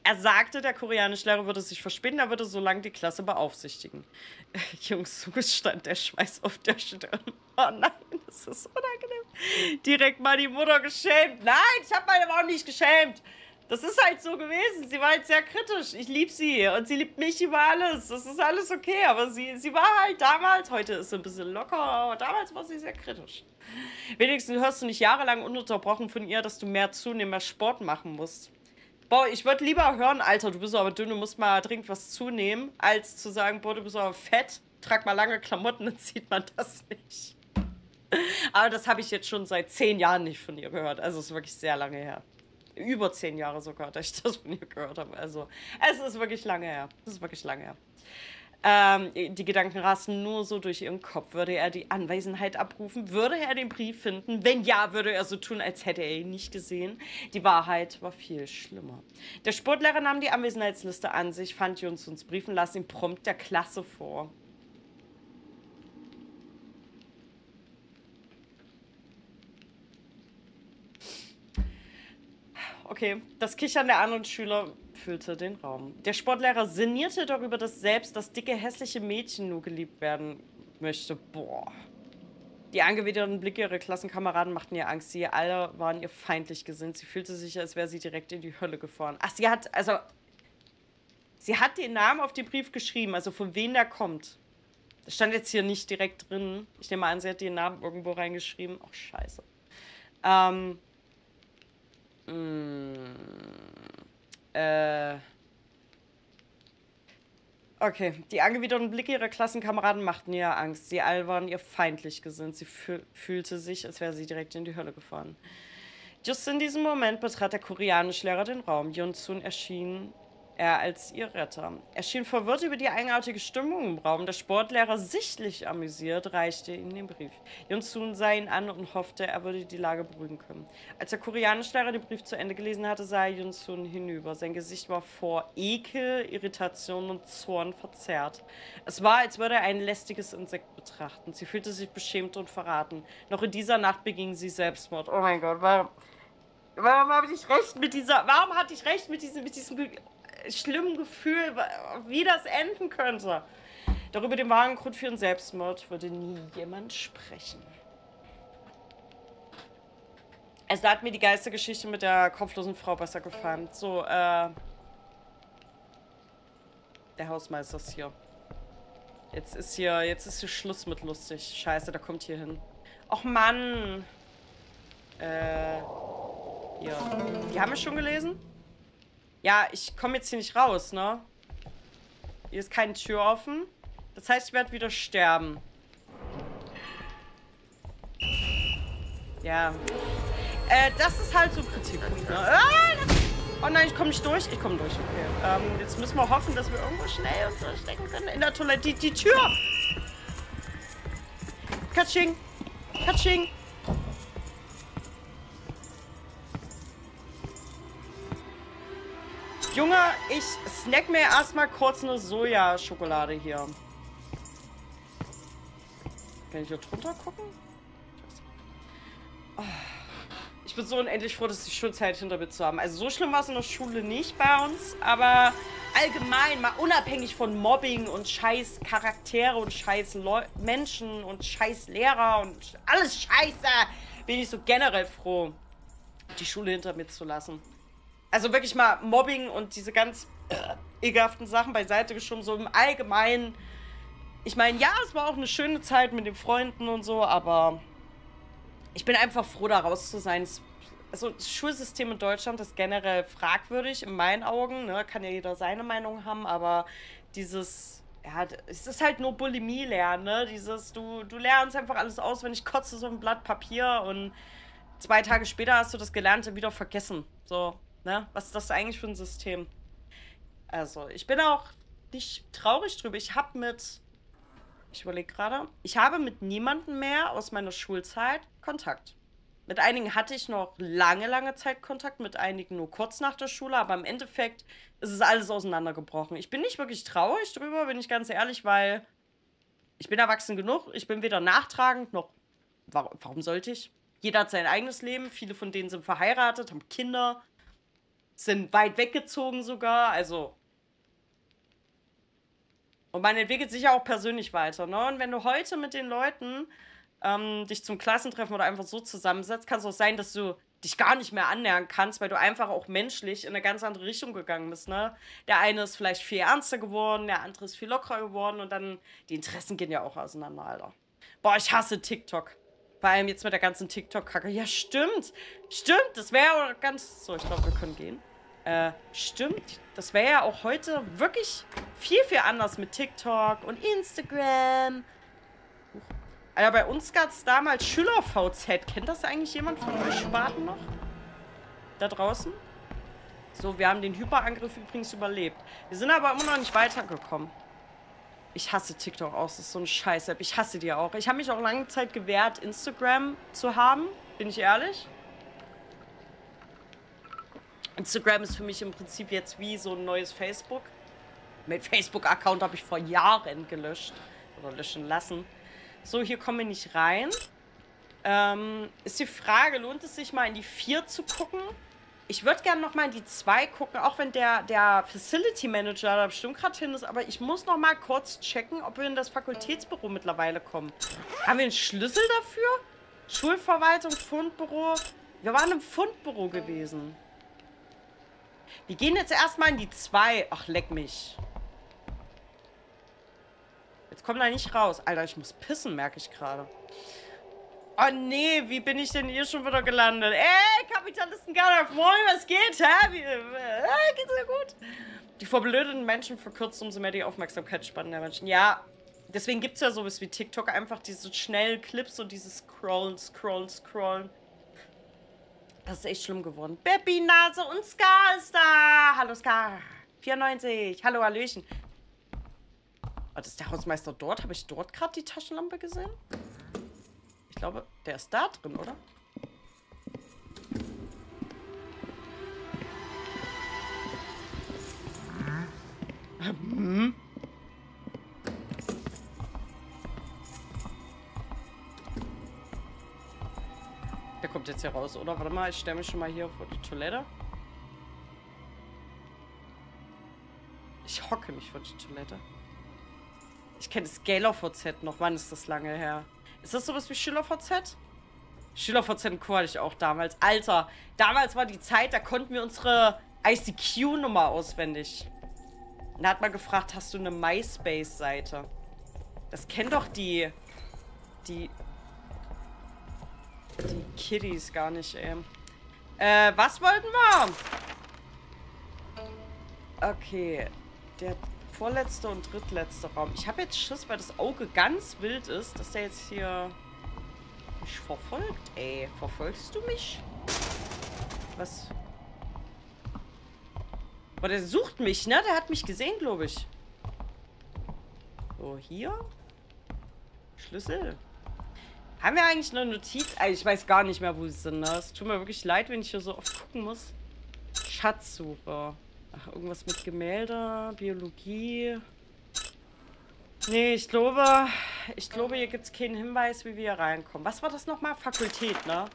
er sagte, der koreanische Lehrer würde sich verspinnen, er würde so lange die Klasse beaufsichtigen. (laughs) Jungs, so stand der Schweiß auf der Stirn. Oh nein, das ist unangenehm. Direkt mal die Mutter geschämt. Nein, ich habe meine Mama nicht geschämt. Das ist halt so gewesen. Sie war halt sehr kritisch. Ich liebe sie und sie liebt mich über alles. Das ist alles okay. Aber sie, sie war halt damals, heute ist sie ein bisschen locker, aber damals war sie sehr kritisch. Wenigstens hörst du nicht jahrelang ununterbrochen von ihr, dass du mehr zunehmen, mehr Sport machen musst. Boah, ich würde lieber hören, Alter, du bist aber dünn, du musst mal dringend was zunehmen, als zu sagen, boah, du bist aber fett, trag mal lange Klamotten, (laughs) dann sieht man das nicht. Aber das habe ich jetzt schon seit zehn Jahren nicht von ihr gehört. Also es ist wirklich sehr lange her über zehn Jahre sogar, dass ich das von ihr gehört habe. Also, es ist wirklich lange her. Es ist wirklich lange her. Ähm, die Gedanken rasten nur so durch ihren Kopf. Würde er die Anwesenheit abrufen? Würde er den Brief finden? Wenn ja, würde er so tun, als hätte er ihn nicht gesehen. Die Wahrheit war viel schlimmer. Der Sportlehrer nahm die Anwesenheitsliste an sich, fand Jonsuns Brief und las ihn prompt der Klasse vor. Okay, das Kichern der anderen Schüler füllte den Raum. Der Sportlehrer sinnierte darüber, dass selbst das dicke, hässliche Mädchen nur geliebt werden möchte. Boah. Die angewiderten Blicke ihrer Klassenkameraden machten ihr Angst. Sie alle waren ihr feindlich gesinnt. Sie fühlte sich, als wäre sie direkt in die Hölle gefahren. Ach, sie hat, also, sie hat den Namen auf den Brief geschrieben, also von wem der kommt. Das stand jetzt hier nicht direkt drin. Ich nehme an, sie hat den Namen irgendwo reingeschrieben. Ach, scheiße. Ähm, Mm, äh. Okay, die angewiderten Blicke ihrer Klassenkameraden machten ihr Angst. Sie all waren ihr feindlich gesinnt. Sie fühlte sich, als wäre sie direkt in die Hölle gefahren. Just in diesem Moment betrat der koreanische Lehrer den Raum. Yun-sun erschien er als ihr Retter. Er schien verwirrt über die eigenartige Stimmung im Raum. Der Sportlehrer, sichtlich amüsiert, reichte ihm den Brief. Junsun sah ihn an und hoffte, er würde die Lage beruhigen können. Als der koreanische Lehrer den Brief zu Ende gelesen hatte, sah Junsun hinüber. Sein Gesicht war vor Ekel, Irritation und Zorn verzerrt. Es war, als würde er ein lästiges Insekt betrachten. Sie fühlte sich beschämt und verraten. Noch in dieser Nacht beging sie Selbstmord. Oh mein Gott, warum... Warum habe ich recht mit dieser. Warum hatte ich recht mit diesem, mit diesem schlimmen Gefühl, wie das enden könnte. Darüber den wahren Grund für einen Selbstmord würde nie jemand sprechen. Also da hat mir die Geistergeschichte mit der kopflosen Frau besser gefallen. So, äh... Der Hausmeister ist hier. Jetzt ist hier, jetzt ist hier Schluss mit lustig. Scheiße, der kommt hier hin. Och Mann. Äh... Ja. Die haben wir schon gelesen? Ja, ich komme jetzt hier nicht raus, ne? Hier ist keine Tür offen. Das heißt, ich werde wieder sterben. Ja. Äh, das ist halt so Kritikpunkt, ne? Ah, oh nein, ich komme nicht durch. Ich komme durch, okay. Ähm, jetzt müssen wir hoffen, dass wir irgendwo schnell uns verstecken können. In der Toilette. Die, die Tür! Katsching! Katsching! Junge, ich snack mir erstmal kurz eine Sojaschokolade hier. Kann ich hier drunter gucken? Oh. Ich bin so unendlich froh, dass die Schulzeit hinter mir zu haben. Also so schlimm war es in der Schule nicht bei uns, aber allgemein, mal unabhängig von Mobbing und scheiß Charaktere und scheiß Leu Menschen und scheiß Lehrer und alles scheiße, bin ich so generell froh, die Schule hinter mir zu lassen. Also wirklich mal Mobbing und diese ganz äh, ekelhaften Sachen beiseite geschoben, so im Allgemeinen. Ich meine, ja, es war auch eine schöne Zeit mit den Freunden und so, aber ich bin einfach froh, da raus zu sein. Also das Schulsystem in Deutschland ist generell fragwürdig in meinen Augen. Ne? Kann ja jeder seine Meinung haben, aber dieses, ja, es ist halt nur Bulimie lernen, ne? Dieses, du, du lernst einfach alles auswendig, kotzt so ein Blatt Papier und zwei Tage später hast du das Gelernte wieder vergessen. So, ne? Was ist das eigentlich für ein System? Also, ich bin auch nicht traurig drüber. Ich habe mit ich überlege gerade. Ich habe mit niemandem mehr aus meiner Schulzeit Kontakt. Mit einigen hatte ich noch lange, lange Zeit Kontakt, mit einigen nur kurz nach der Schule, aber im Endeffekt ist es alles auseinandergebrochen. Ich bin nicht wirklich traurig drüber, bin ich ganz ehrlich, weil ich bin erwachsen genug. Ich bin weder nachtragend noch. Warum, warum sollte ich? Jeder hat sein eigenes Leben. Viele von denen sind verheiratet, haben Kinder, sind weit weggezogen sogar. Also und man entwickelt sich ja auch persönlich weiter. Ne? Und wenn du heute mit den Leuten ähm, dich zum Klassentreffen oder einfach so zusammensetzt, kann es auch sein, dass du dich gar nicht mehr annähern kannst, weil du einfach auch menschlich in eine ganz andere Richtung gegangen bist. Ne? Der eine ist vielleicht viel ernster geworden, der andere ist viel lockerer geworden und dann die Interessen gehen ja auch auseinander, Alter. Boah, ich hasse TikTok. Vor allem jetzt mit der ganzen TikTok-Kacke. Ja, stimmt. Stimmt, das wäre ganz. So, ich glaube, wir können gehen. Äh, stimmt. Das wäre ja auch heute wirklich viel, viel anders mit TikTok und Instagram. Alter, bei uns gab es damals Schüler-VZ. Kennt das eigentlich jemand von euch Spaten noch? Da draußen? So, wir haben den Hyperangriff übrigens überlebt. Wir sind aber immer noch nicht weitergekommen. Ich hasse TikTok auch. Das ist so ein Scheiß-App. Ich hasse die auch. Ich habe mich auch lange Zeit gewehrt, Instagram zu haben. Bin ich ehrlich? Instagram ist für mich im Prinzip jetzt wie so ein neues Facebook. Mein Facebook-Account habe ich vor Jahren gelöscht oder löschen lassen. So, hier kommen wir nicht rein. Ähm, ist die Frage, lohnt es sich mal in die 4 zu gucken? Ich würde gerne noch mal in die 2 gucken, auch wenn der, der Facility Manager da bestimmt gerade hin ist. Aber ich muss noch mal kurz checken, ob wir in das Fakultätsbüro mittlerweile kommen. Haben wir einen Schlüssel dafür? Schulverwaltung, Fundbüro. Wir waren im Fundbüro gewesen. Wir gehen jetzt erstmal in die 2. Ach, leck mich. Jetzt kommt er nicht raus. Alter, ich muss pissen, merke ich gerade. Oh nee, wie bin ich denn hier schon wieder gelandet? Ey, Kapitalisten Gandalf, moin, was geht, hä? Wie, äh, geht's mir gut? Die verblödeten Menschen verkürzen umso mehr die Aufmerksamkeitsspannen der Menschen. Ja, deswegen gibt's ja sowas wie TikTok, einfach diese schnellen Clips und dieses Scrollen, Scrollen, Scrollen. Das ist echt schlimm geworden. Beppi, Nase und Ska ist da. Hallo Ska. 94. Hallo, Hallöchen. Oh, das ist der Hausmeister dort. Habe ich dort gerade die Taschenlampe gesehen? Ich glaube, der ist da drin, oder? Hm? Der kommt jetzt hier raus, oder? Warte mal, ich stelle mich schon mal hier vor die Toilette. Ich hocke mich vor die Toilette. Ich kenne das Galer-VZ noch. Wann ist das lange her? Ist das sowas wie Schüler-VZ? Schüler-VZ und Co. hatte ich auch damals. Alter, damals war die Zeit, da konnten wir unsere ICQ-Nummer auswendig. Und da hat man gefragt, hast du eine MySpace-Seite? Das kennt doch die... Die die Kiddies gar nicht, ey. Äh, was wollten wir? Okay. Der vorletzte und drittletzte Raum. Ich habe jetzt Schiss, weil das Auge ganz wild ist, dass der jetzt hier mich verfolgt, ey. Verfolgst du mich? Was? Aber der sucht mich, ne? Der hat mich gesehen, glaube ich. So, hier. Schlüssel. Haben wir eigentlich eine Notiz? Ich weiß gar nicht mehr, wo sie sind. Ne? Es tut mir wirklich leid, wenn ich hier so oft gucken muss. Schatzsuche. Ach, irgendwas mit Gemälde, Biologie. Nee, ich glaube, ich glaube, hier gibt es keinen Hinweis, wie wir hier reinkommen. Was war das nochmal? Fakultät, ne?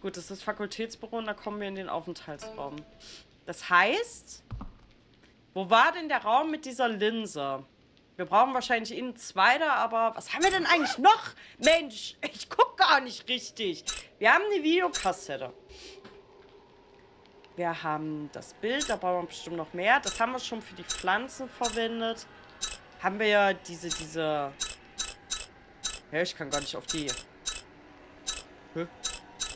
Gut, das ist Fakultätsbüro und da kommen wir in den Aufenthaltsraum. Das heißt, wo war denn der Raum mit dieser Linse? Wir brauchen wahrscheinlich einen zweiter, aber was haben wir denn eigentlich noch? Mensch, ich gucke gar nicht richtig. Wir haben eine Videokassette. Wir haben das Bild, da brauchen wir bestimmt noch mehr. Das haben wir schon für die Pflanzen verwendet. Haben wir ja diese, diese... Ja, ich kann gar nicht auf die... Hä?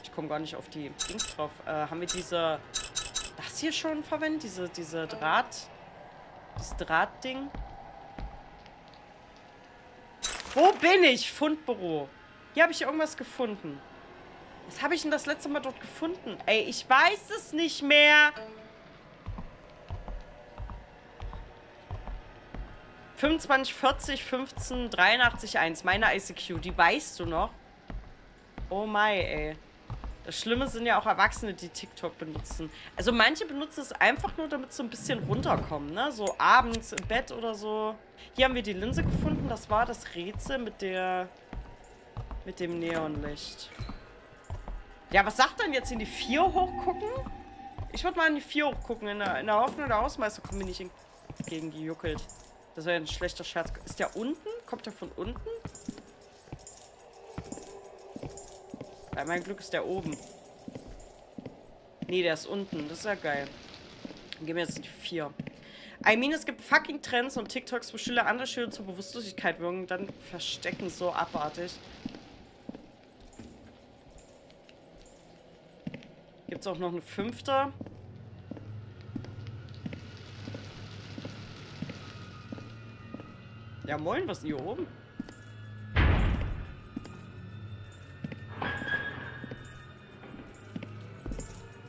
Ich komme gar nicht auf die Dings drauf. Äh, haben wir diese... Das hier schon verwendet? Diese, diese Draht... Das Drahtding? Wo bin ich? Fundbüro. Hier habe ich irgendwas gefunden. Was habe ich denn das letzte Mal dort gefunden? Ey, ich weiß es nicht mehr. 25, 40, 15, 83, 1. Meine ICQ. Die weißt du noch? Oh my, ey. Das Schlimme sind ja auch Erwachsene, die TikTok benutzen. Also manche benutzen es einfach nur, damit sie so ein bisschen runterkommen, ne? So abends im Bett oder so. Hier haben wir die Linse gefunden. Das war das Rätsel mit der... mit dem Neonlicht. Ja, was sagt denn jetzt in die 4 hochgucken? Ich würde mal in die 4 hochgucken. In der, in der Hoffnung, der Hausmeister kommt mir nicht entgegengejuckelt. Das wäre ein schlechter Scherz. Ist der unten? Kommt der von unten? Bei meinem Glück ist der oben. Nee, der ist unten. Das ist ja geil. Dann gehen wir jetzt in die 4. I mean, es gibt fucking Trends und TikToks, wo Schüler andere Schüler zur Bewusstlosigkeit wirken, dann verstecken so abartig. Gibt es auch noch eine fünfte? Ja, moin, was ist hier oben?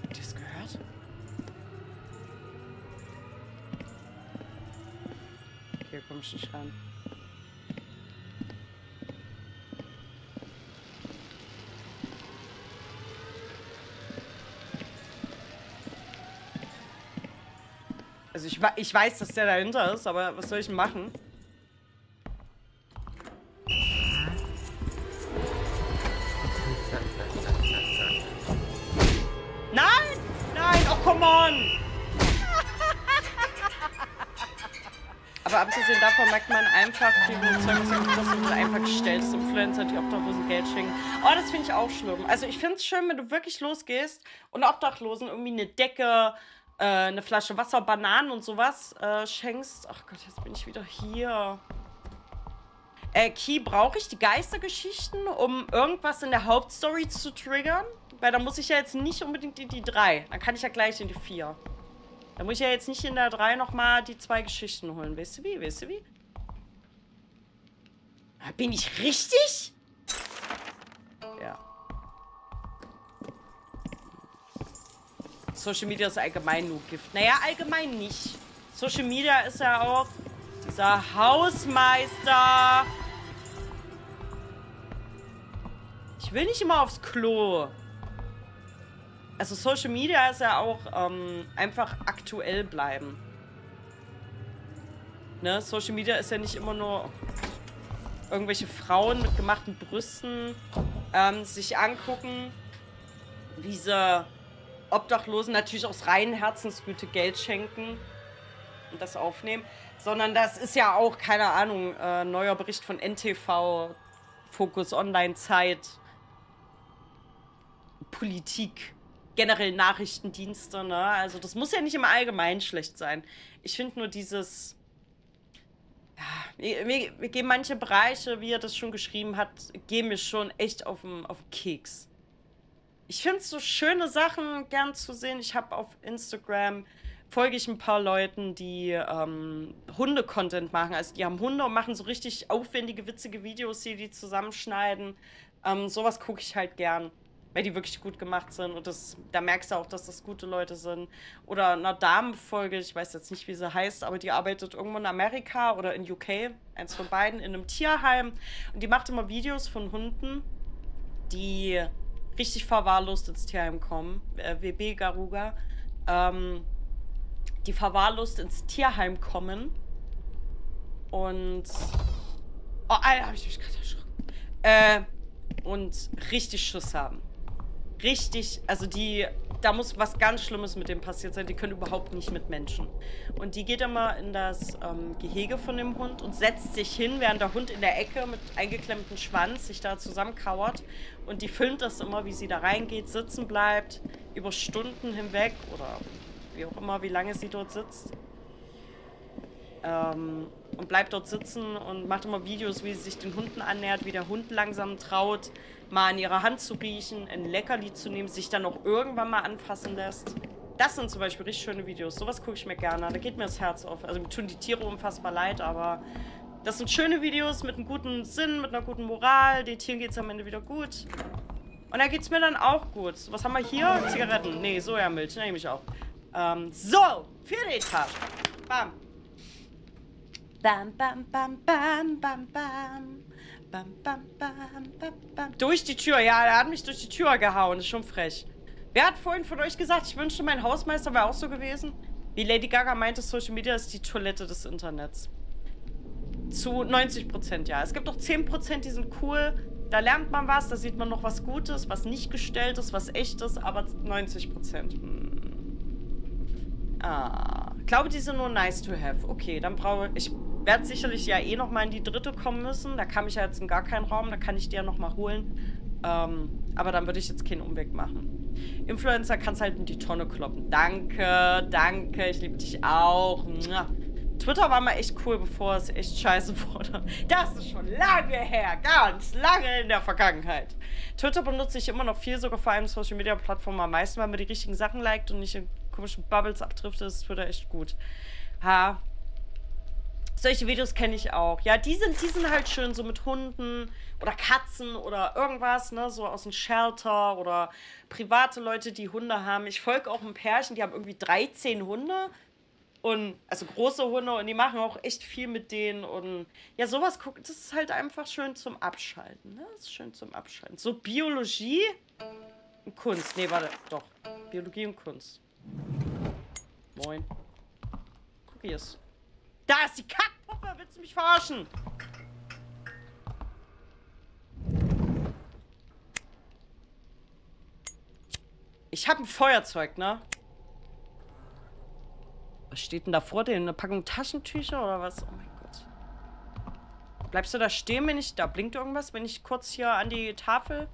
Das gehört? Hier komm ich nicht ran. Also ich, ich weiß, dass der dahinter ist, aber was soll ich machen? Nein! Nein! Oh, come on! Aber abgesehen davon merkt man einfach, wie Zeug ist einfach gestelltes Influencer, die Obdachlosen Geld schenken. Oh, das finde ich auch schlimm. Also ich finde es schön, wenn du wirklich losgehst und Obdachlosen irgendwie eine Decke, äh, eine Flasche Wasser, Bananen und sowas äh, schenkst. Ach Gott, jetzt bin ich wieder hier. Äh, Key, brauche ich die Geistergeschichten, um irgendwas in der Hauptstory zu triggern? Weil da muss ich ja jetzt nicht unbedingt in die 3. Dann kann ich ja gleich in die 4. Da muss ich ja jetzt nicht in der 3 nochmal die zwei Geschichten holen. Weißt du wie? Weißt du wie? Bin ich richtig? Ja. Social Media ist allgemein nur Gift. Naja, allgemein nicht. Social Media ist ja auch dieser Hausmeister. Ich will nicht immer aufs Klo. Also Social Media ist ja auch ähm, einfach aktuell bleiben. Ne? Social Media ist ja nicht immer nur irgendwelche Frauen mit gemachten Brüsten ähm, sich angucken, wie sie Obdachlosen natürlich aus reinen Herzensgüte Geld schenken und das aufnehmen, sondern das ist ja auch, keine Ahnung, äh, neuer Bericht von NTV, Fokus Online, Zeit, Politik, generell Nachrichtendienste, ne? Also das muss ja nicht im Allgemeinen schlecht sein. Ich finde nur dieses... Ja, mir, mir gehen manche Bereiche, wie er das schon geschrieben hat, gehen mir schon echt auf den, auf den Keks. Ich finde so schöne Sachen gern zu sehen. Ich habe auf Instagram folge ich ein paar Leuten, die ähm, Hunde-Content machen. Also die haben Hunde und machen so richtig aufwendige, witzige Videos, die die zusammenschneiden. Ähm, sowas gucke ich halt gern weil die wirklich gut gemacht sind und das, da merkst du auch, dass das gute Leute sind. Oder eine Damenfolge, ich weiß jetzt nicht, wie sie heißt, aber die arbeitet irgendwo in Amerika oder in UK, eins von beiden, in einem Tierheim und die macht immer Videos von Hunden, die richtig verwahrlost ins Tierheim kommen, äh, WB Garuga, ähm, die verwahrlost ins Tierheim kommen und Oh, Alter, hab ich mich gerade erschrocken. Äh, und richtig Schuss haben. Richtig, also die, da muss was ganz Schlimmes mit dem passiert sein. Die können überhaupt nicht mit Menschen. Und die geht immer in das ähm, Gehege von dem Hund und setzt sich hin, während der Hund in der Ecke mit eingeklemmtem Schwanz sich da zusammenkauert. Und die filmt das immer, wie sie da reingeht, sitzen bleibt, über Stunden hinweg oder wie auch immer, wie lange sie dort sitzt. Ähm, und bleibt dort sitzen und macht immer Videos, wie sie sich den Hunden annähert, wie der Hund langsam traut, mal an ihrer Hand zu riechen, ein Leckerli zu nehmen, sich dann auch irgendwann mal anfassen lässt. Das sind zum Beispiel richtig schöne Videos. Sowas gucke ich mir gerne. Da geht mir das Herz auf. Also mir tun die Tiere unfassbar leid, aber das sind schöne Videos mit einem guten Sinn, mit einer guten Moral. Den Tieren geht es am Ende wieder gut. Und da geht es mir dann auch gut. Was haben wir hier? Zigaretten. Nee, Sojamilch. Nehme ich auch. Ähm, so, vierte Etage. Bam. Bam, bam, bam, bam, bam, bam. Bam, bam, bam. Durch die Tür, ja, er hat mich durch die Tür gehauen. Ist schon frech. Wer hat vorhin von euch gesagt, ich wünschte, mein Hausmeister wäre auch so gewesen? Wie Lady Gaga meinte, Social Media ist die Toilette des Internets. Zu 90 Prozent, ja. Es gibt auch 10 Prozent, die sind cool. Da lernt man was, da sieht man noch was Gutes, was nicht gestellt ist, was echt ist, aber 90 Prozent. Hm. Ah. Ich glaube, die sind nur nice to have. Okay, dann brauche ich werde sicherlich ja eh nochmal in die dritte kommen müssen. Da kam ich ja jetzt in gar keinen Raum. Da kann ich die ja nochmal holen. Ähm, aber dann würde ich jetzt keinen Umweg machen. Influencer kannst halt in die Tonne kloppen. Danke, danke. Ich liebe dich auch. Twitter war mal echt cool, bevor es echt scheiße (laughs) wurde. Das ist schon lange her. Ganz lange in der Vergangenheit. Twitter benutze ich immer noch viel, sogar vor allem Social Media Plattformen am meisten, weil man die richtigen Sachen liked und nicht in komischen Bubbles abtrifft. Das ist Twitter echt gut. Ha, solche Videos kenne ich auch. Ja, die sind, die sind halt schön so mit Hunden oder Katzen oder irgendwas, ne? So aus dem Shelter oder private Leute, die Hunde haben. Ich folge auch ein Pärchen, die haben irgendwie 13 Hunde. Und, also große Hunde und die machen auch echt viel mit denen. Und ja, sowas guckt, das ist halt einfach schön zum Abschalten. Ne? Das ist schön zum Abschalten. So Biologie und Kunst. Nee, warte, doch. Biologie und Kunst. Moin. Cookies. Da ist die Kackpuppe! Willst du mich verarschen? Ich habe ein Feuerzeug, ne? Was steht denn da vor dir? Eine Packung Taschentücher oder was? Oh mein Gott. Bleibst du da stehen, wenn ich... Da blinkt irgendwas, wenn ich kurz hier an die Tafel...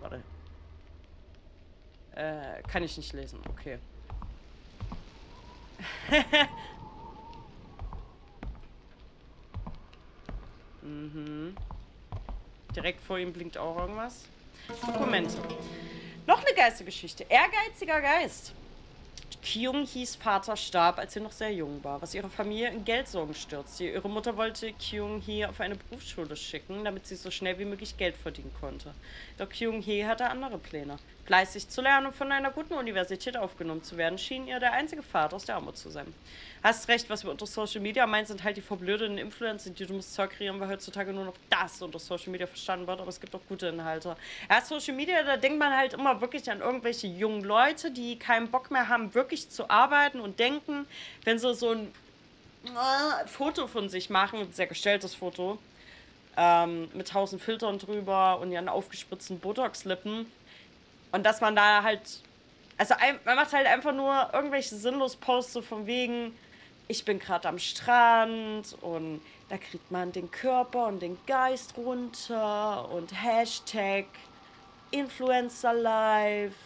Warte. Äh, kann ich nicht lesen. Okay. (laughs) mhm. Direkt vor ihm blinkt auch irgendwas. Dokumente. Noch eine Geistergeschichte. Ehrgeiziger Geist. Kyung His Vater starb, als er noch sehr jung war, was ihre Familie in Geldsorgen stürzte. Ihre Mutter wollte Kyung Hee auf eine Berufsschule schicken, damit sie so schnell wie möglich Geld verdienen konnte. Doch Kyung Hee hatte andere Pläne. Fleißig zu lernen und von einer guten Universität aufgenommen zu werden, schien ihr der einzige Vater aus der Armut zu sein. Hast recht, was wir unter Social Media meinen, sind halt die verblödeten Influencer, die du musst Zeug kreieren, weil heutzutage nur noch das unter Social Media verstanden wird, aber es gibt auch gute Inhalte. Ja, Social Media, da denkt man halt immer wirklich an irgendwelche jungen Leute, die keinen Bock mehr haben, wirklich zu arbeiten und denken, wenn sie so ein äh, Foto von sich machen, ein sehr gestelltes Foto, ähm, mit tausend Filtern drüber und ihren aufgespritzten Botox-Lippen, und dass man da halt also man macht halt einfach nur irgendwelche sinnlos Posts so von wegen, ich bin gerade am Strand und da kriegt man den Körper und den Geist runter und Hashtag Influencer Life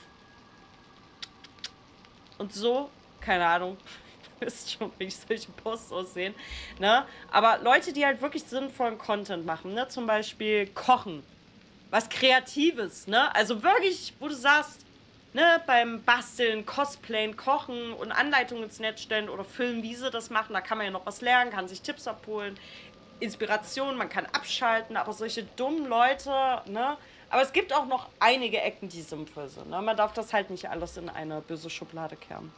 und so, keine Ahnung, (laughs) ihr wisst schon, wie solche Posts aussehen, ne? Aber Leute, die halt wirklich sinnvollen Content machen, ne? Zum Beispiel kochen, was Kreatives, ne? Also wirklich, wo du sagst, ne, beim Basteln, Cosplayen, Kochen und Anleitungen ins Netz stellen oder filmen, wie sie das machen. Da kann man ja noch was lernen, kann sich Tipps abholen, Inspiration, man kann abschalten, aber solche dummen Leute, ne. Aber es gibt auch noch einige Ecken, die sinnvoll sind. Ne? Man darf das halt nicht alles in eine böse Schublade kehren.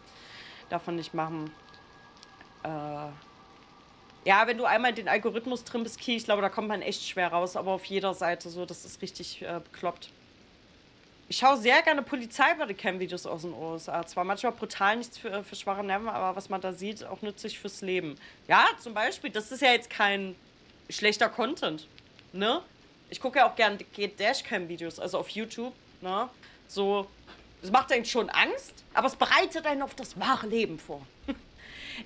Davon nicht machen. Äh, ja, wenn du einmal in den Algorithmus drin bist, Key, ich glaube, da kommt man echt schwer raus, aber auf jeder Seite so, das ist richtig äh, bekloppt. Ich schaue sehr gerne Polizeibodycam-Videos aus den USA. Zwar manchmal brutal nichts für, für schwache Nerven, aber was man da sieht, auch nützlich fürs Leben. Ja, zum Beispiel, das ist ja jetzt kein schlechter Content. Ne? Ich gucke ja auch gern Dashcam-Videos, also auf YouTube. Ne? So, es macht einen schon Angst, aber es bereitet einen auf das wahre Leben vor.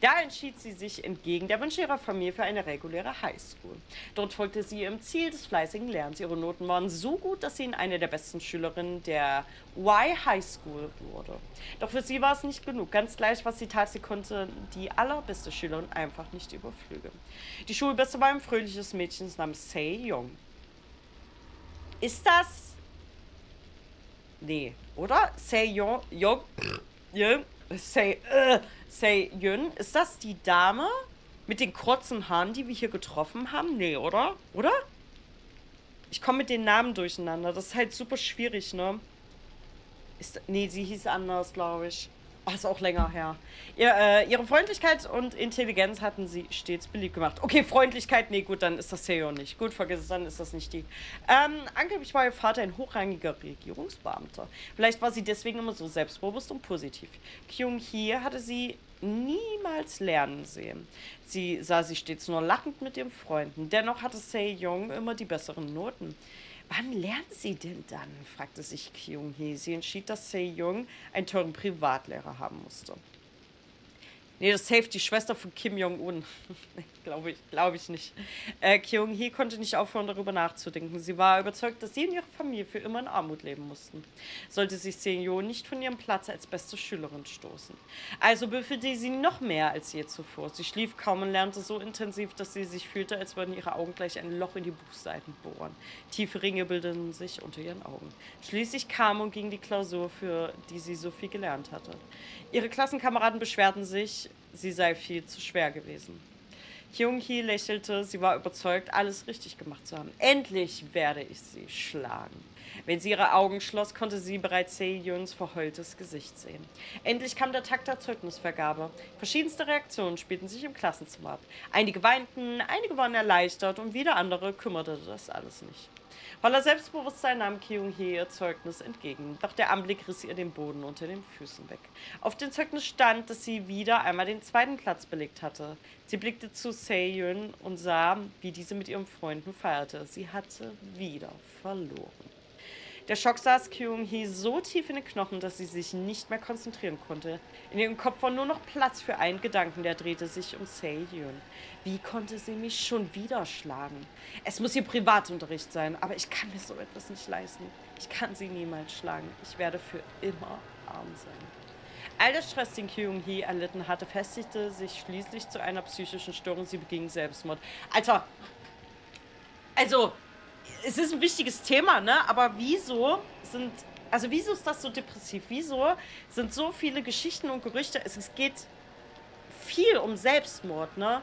Da entschied sie sich entgegen der Wünsche ihrer Familie für eine reguläre Highschool. Dort folgte sie ihrem Ziel des fleißigen Lernens. Ihre Noten waren so gut, dass sie in eine der besten Schülerinnen der Y High School wurde. Doch für sie war es nicht genug. Ganz gleich, was sie tat, sie konnte die allerbeste Schülerin einfach nicht überflügeln. Die Schulbeste war ein fröhliches Mädchen namens Sei Young. Ist das... Nee, oder? Sei Young... Young... Young... Sei... Say Yun, ist das die Dame mit den kurzen Haaren, die wir hier getroffen haben? Nee, oder? Oder? Ich komme mit den Namen durcheinander. Das ist halt super schwierig, ne? Ist, nee, sie hieß anders, glaube ich. Oh, ist auch länger her. Ihr, äh, ihre Freundlichkeit und Intelligenz hatten sie stets beliebt gemacht. Okay, Freundlichkeit, nee, gut, dann ist das Seo nicht. Gut, vergiss es, dann ist das nicht die. Ähm, angeblich war ihr Vater ein hochrangiger Regierungsbeamter. Vielleicht war sie deswegen immer so selbstbewusst und positiv. Kyung Hee hatte sie niemals lernen sehen. Sie sah sie stets nur lachend mit ihren Freunden. Dennoch hatte Seo Jung immer die besseren Noten. Wann lernt sie denn dann? fragte sich Kyung Hee. Sie entschied, dass Se Jung einen teuren Privatlehrer haben musste. Nee, das hilft die Schwester von Kim Jong-un. Glaube ich, glaube ich nicht. Äh, Kyung-hee konnte nicht aufhören, darüber nachzudenken. Sie war überzeugt, dass sie und ihre Familie für immer in Armut leben mussten. Sollte sich Seo nicht von ihrem Platz als beste Schülerin stoßen. Also befüllte sie noch mehr als je zuvor. Sie schlief kaum und lernte so intensiv, dass sie sich fühlte, als würden ihre Augen gleich ein Loch in die Buchseiten bohren. Tiefe Ringe bildeten sich unter ihren Augen. Schließlich kam und ging die Klausur, für die sie so viel gelernt hatte. Ihre Klassenkameraden beschwerten sich, sie sei viel zu schwer gewesen. Kyung-hee lächelte, sie war überzeugt, alles richtig gemacht zu haben. Endlich werde ich sie schlagen. Wenn sie ihre Augen schloss, konnte sie bereits Seo-Yuns verheultes Gesicht sehen. Endlich kam der Tag der Zeugnisvergabe. Verschiedenste Reaktionen spielten sich im Klassenzimmer ab. Einige weinten, einige waren erleichtert und wieder andere kümmerte das alles nicht. Voller Selbstbewusstsein nahm Kyung-hee ihr Zeugnis entgegen, doch der Anblick riss ihr den Boden unter den Füßen weg. Auf dem Zeugnis stand, dass sie wieder einmal den zweiten Platz belegt hatte. Sie blickte zu Seyun und sah, wie diese mit ihren Freunden feierte. Sie hatte wieder verloren. Der Schock saß Kyung-hee so tief in den Knochen, dass sie sich nicht mehr konzentrieren konnte. In ihrem Kopf war nur noch Platz für einen Gedanken, der drehte sich um Seo-Yoon. Wie konnte sie mich schon wieder schlagen? Es muss ihr Privatunterricht sein, aber ich kann mir so etwas nicht leisten. Ich kann sie niemals schlagen. Ich werde für immer arm sein. All der Stress, den Kyung-hee erlitten hatte, festigte sich schließlich zu einer psychischen Störung. Sie beging Selbstmord. Alter, also es ist ein wichtiges Thema, ne? Aber wieso sind, also wieso ist das so depressiv? Wieso sind so viele Geschichten und Gerüchte? Es, es geht viel um Selbstmord, ne?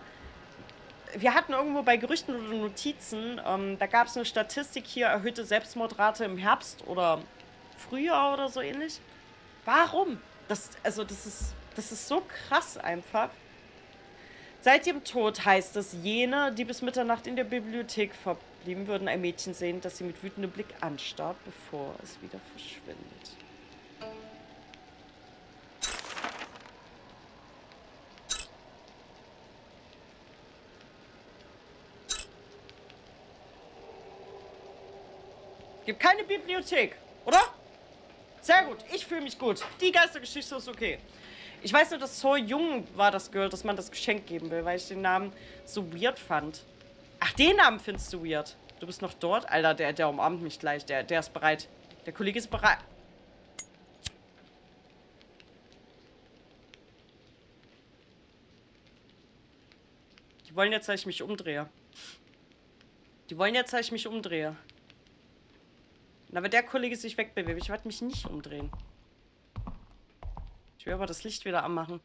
Wir hatten irgendwo bei Gerüchten oder Notizen, ähm, da gab es eine Statistik hier, erhöhte Selbstmordrate im Herbst oder Frühjahr oder so ähnlich. Warum? Das, also das ist, das ist so krass einfach. Seit ihrem Tod heißt es, jene, die bis Mitternacht in der Bibliothek verblieben, würden ein Mädchen sehen, das sie mit wütendem Blick anstarrt, bevor es wieder verschwindet. Gibt keine Bibliothek, oder? Sehr gut, ich fühle mich gut. Die Geistergeschichte ist okay. Ich weiß nur, dass so jung war das Girl, dass man das Geschenk geben will, weil ich den Namen so weird fand. Ach, den Namen findest du weird. Du bist noch dort? Alter, der, der umarmt mich gleich. Der, der ist bereit. Der Kollege ist bereit. Die wollen jetzt, dass ich mich umdrehe. Die wollen jetzt, dass ich mich umdrehe. Aber der Kollege sich wegbewegt. Ich werde mich nicht umdrehen. Ich will aber das Licht wieder anmachen.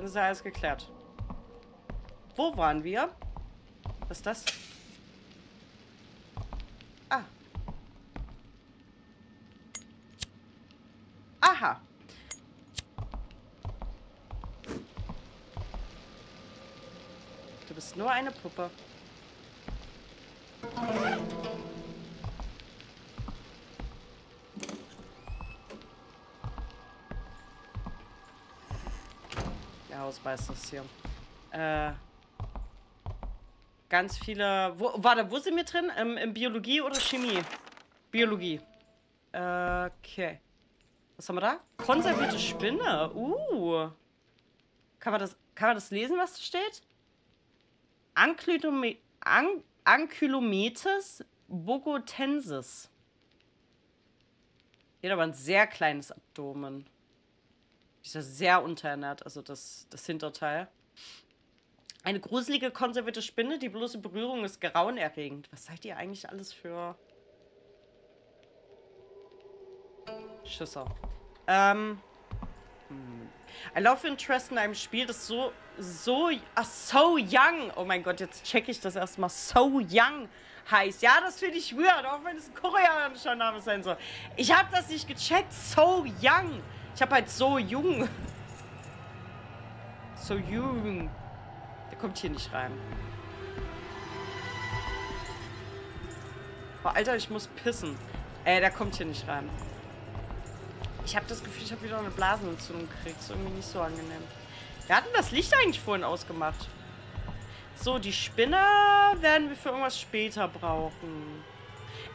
Dann ist ja alles geklärt. Wo waren wir? Was ist das? Aha. Du bist nur eine Puppe. Hausmeister ist hier. Äh, ganz viele. Wo, warte, wo sind wir drin? Im, Im Biologie oder Chemie? Biologie. Okay. Was haben wir da? Konservierte Spinne. Uh. Kann man das, kann man das lesen, was da steht? Ankylome An Ankylometes bogotensis. Hier hat aber ein sehr kleines Abdomen. Ist ja sehr unterernährt, also das, das Hinterteil. Eine gruselige konservierte Spinne, die bloße Berührung ist grauenerregend. Was seid ihr eigentlich alles für Schisser? Ähm. Hm. I love Interest in einem Spiel, das so, so, ach, so young. Oh mein Gott, jetzt check ich das erstmal. So young heißt. Ja, das finde ich weird, auch wenn es ein koreanischer Name sein soll. Ich habe das nicht gecheckt. So young. Ich habe halt so jung. So jung. Der kommt hier nicht rein. Oh, Alter, ich muss pissen. Ey, der kommt hier nicht rein. Ich habe das Gefühl, ich habe wieder eine Blasenentzündung gekriegt. Ist irgendwie nicht so angenehm. Wir hatten das Licht eigentlich vorhin ausgemacht. So, die Spinne werden wir für irgendwas später brauchen.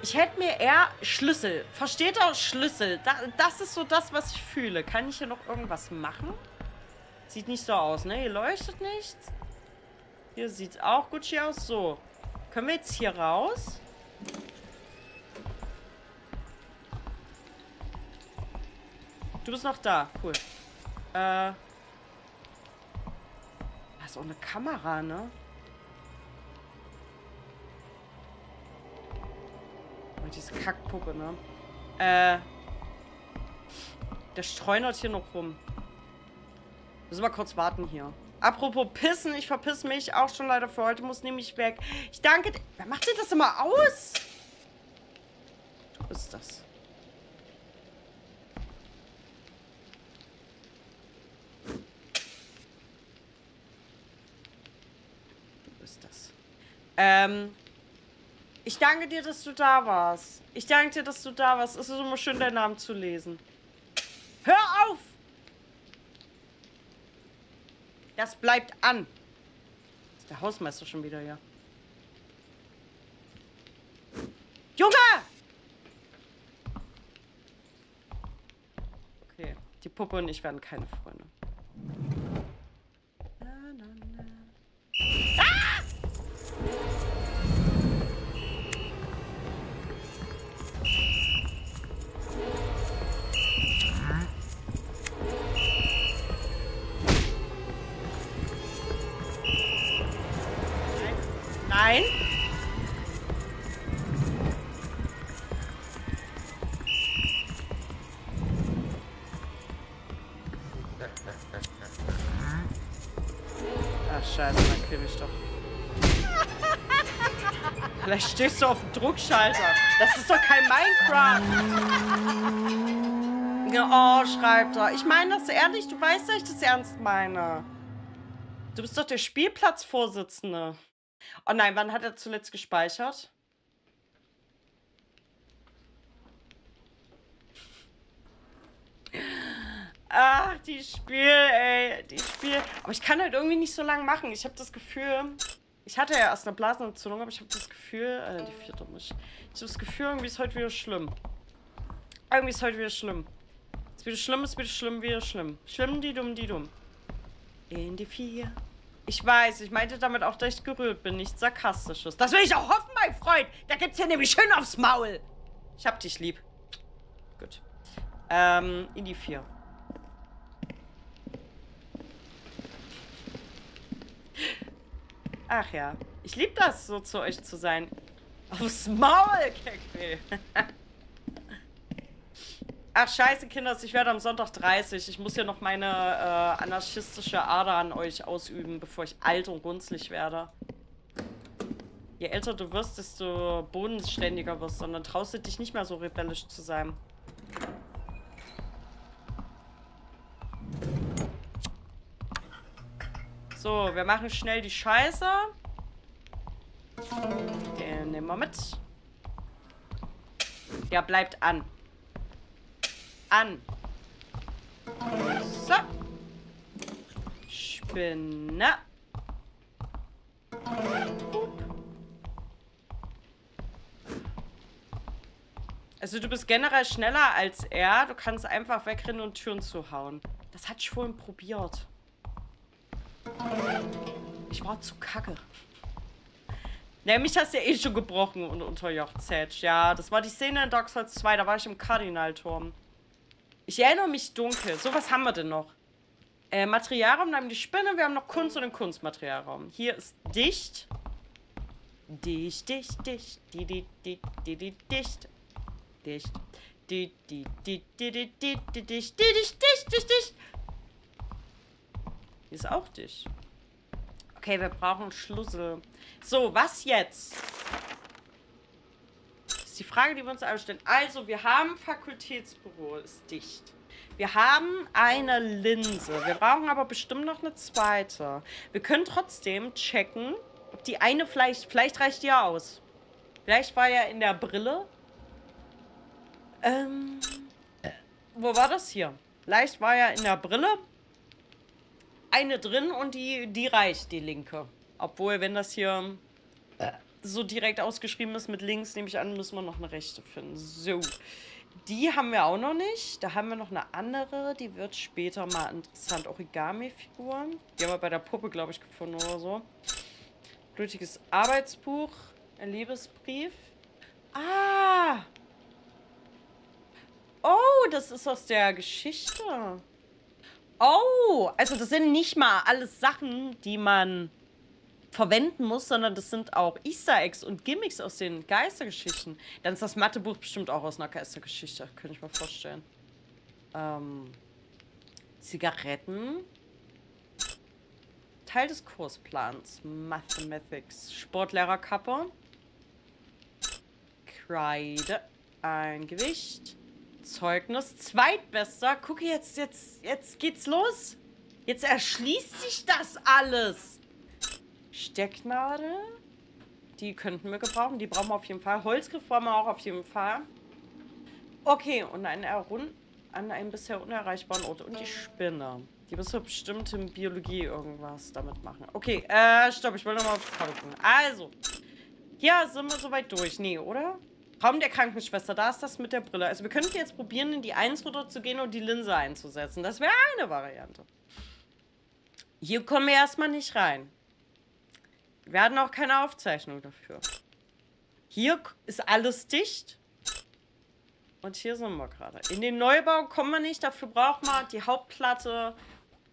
Ich hätte mir eher Schlüssel. Versteht ihr? Schlüssel. das ist so das, was ich fühle. Kann ich hier noch irgendwas machen? Sieht nicht so aus, ne? Hier leuchtet nichts. Hier sieht es auch gut hier aus. So. Können wir jetzt hier raus? Du bist noch da. Cool. Äh. Da ist auch eine Kamera, ne? Oh, diese Kackpuppe, ne? Äh. Der streunert hier noch rum. Müssen wir kurz warten hier. Apropos Pissen, ich verpiss mich auch schon leider für heute, muss nämlich weg. Ich danke dir. Wer macht denn das immer aus? Du bist das. Ähm, ich danke dir, dass du da warst. Ich danke dir, dass du da warst. Es ist immer schön, deinen Namen zu lesen. Hör auf! Das bleibt an. Ist der Hausmeister schon wieder hier? Junge! Okay, die Puppe und ich werden keine Freunde. Nein. Stehst du auf dem Druckschalter. Das ist doch kein Minecraft. Oh, schreibt er. Ich meine das ehrlich. Du weißt, dass ich das ernst meine. Du bist doch der Spielplatzvorsitzende. Oh nein, wann hat er zuletzt gespeichert? Ach, die Spiel, ey. Die Spiel. Aber ich kann halt irgendwie nicht so lange machen. Ich habe das Gefühl. Ich hatte ja erst eine Blasenentzündung, aber ich habe das Gefühl. Äh, die vierte nicht. Ich habe das Gefühl, irgendwie ist heute wieder schlimm. Irgendwie ist heute wieder schlimm. Ist wieder schlimm, ist wieder schlimm, wieder schlimm. Schlimm, die dumm, die dumm. In die vier. Ich weiß, ich meinte damit auch, dass ich gerührt bin, nichts Sarkastisches. Das will ich auch hoffen, mein Freund. Da gibt's hier nämlich schön aufs Maul. Ich hab dich lieb. Gut. Ähm, in die vier. Ach ja. Ich lieb das, so zu euch zu sein. Aufs Maul, Kekwe. (laughs) Ach, scheiße, Kinders, ich werde am Sonntag 30. Ich muss ja noch meine äh, anarchistische Ader an euch ausüben, bevor ich alt und runzlig werde. Je älter du wirst, desto bodenständiger wirst du. Und dann traust du dich nicht mehr so rebellisch zu sein. So, wir machen schnell die Scheiße. Den nehmen wir mit. Der bleibt an. An. So. Spinne. Also du bist generell schneller als er. Du kannst einfach wegrennen und Türen zuhauen. Das hatte ich vorhin probiert. Ich war zu kacke. Nämlich hast du ja eh schon gebrochen und unterjocht, Sage. Ja, das war die Szene in Dark Souls 2, da war ich im Kardinalturm. Ich erinnere mich dunkel. So, was haben wir denn noch? Äh, Materialraum, da haben die Spinne, wir haben noch Kunst und den Kunstmaterialraum. Hier ist dicht. Dicht, dicht, dicht. Di, di, di, di, di, dicht. Dicht. Dicht, dicht, dicht, dicht, dicht, dicht, dicht, dicht, dicht, dicht, dicht, dicht, dicht. Ist auch dicht. Okay, wir brauchen Schlüssel. So, was jetzt? Das ist die Frage, die wir uns alle stellen. Also, wir haben Fakultätsbüro, ist dicht. Wir haben eine Linse. Wir brauchen aber bestimmt noch eine zweite. Wir können trotzdem checken, ob die eine vielleicht, vielleicht reicht die ja aus. Vielleicht war ja in der Brille ähm, wo war das hier? Leicht war ja in der Brille eine drin und die, die reicht, die linke. Obwohl, wenn das hier so direkt ausgeschrieben ist mit links, nehme ich an, müssen wir noch eine rechte finden. So. Die haben wir auch noch nicht. Da haben wir noch eine andere. Die wird später mal interessant. Origami-Figuren. Die haben wir bei der Puppe, glaube ich, gefunden oder so. Blutiges Arbeitsbuch. Ein Liebesbrief. Ah! Oh, das ist aus der Geschichte. Oh, also das sind nicht mal alles Sachen, die man verwenden muss, sondern das sind auch Easter Eggs und Gimmicks aus den Geistergeschichten. Dann ist das Mathebuch bestimmt auch aus einer Geistergeschichte, könnte ich mir vorstellen. Ähm, Zigaretten. Teil des Kursplans. Mathematics. Sportlehrerkappe. Kreide. Ein Gewicht. Zeugnis. Zweitbester. Guck jetzt, jetzt, jetzt geht's los. Jetzt erschließt sich das alles. Stecknadel. Die könnten wir gebrauchen. Die brauchen wir auf jeden Fall. Holzgriff brauchen wir auch auf jeden Fall. Okay, und ein Errund an einem bisher unerreichbaren Ort. Und die Spinne. Die müssen bestimmt in Biologie irgendwas damit machen. Okay, äh, stopp. Ich will nochmal gucken. Also, hier sind wir soweit durch. Nee, oder? Raum der Krankenschwester, da ist das mit der Brille. Also wir könnten jetzt probieren, in die 1 zu gehen und die Linse einzusetzen. Das wäre eine Variante. Hier kommen wir erstmal nicht rein. Wir hatten auch keine Aufzeichnung dafür. Hier ist alles dicht. Und hier sind wir gerade. In den Neubau kommen wir nicht. Dafür braucht man die Hauptplatte,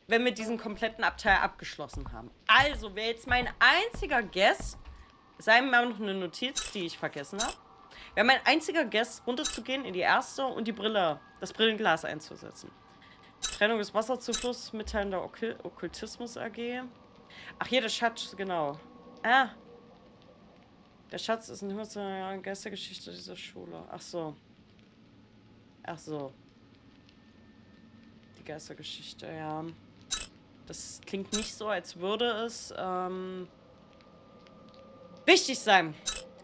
wenn wir diesen kompletten Abteil abgeschlossen haben. Also, wäre jetzt mein einziger Guess, sei mir noch eine Notiz, die ich vergessen habe. Wäre mein einziger Guest, runterzugehen in die erste und die Brille, das Brillenglas einzusetzen. Trennung des Wasserzuflusses, Mitteilen der Okkult Okkultismus AG. Ach, hier der Schatz, genau. Ah. Der Schatz ist eine Geistergeschichte dieser Schule. Ach so. Ach so. Die Geistergeschichte, ja. Das klingt nicht so, als würde es ähm, wichtig sein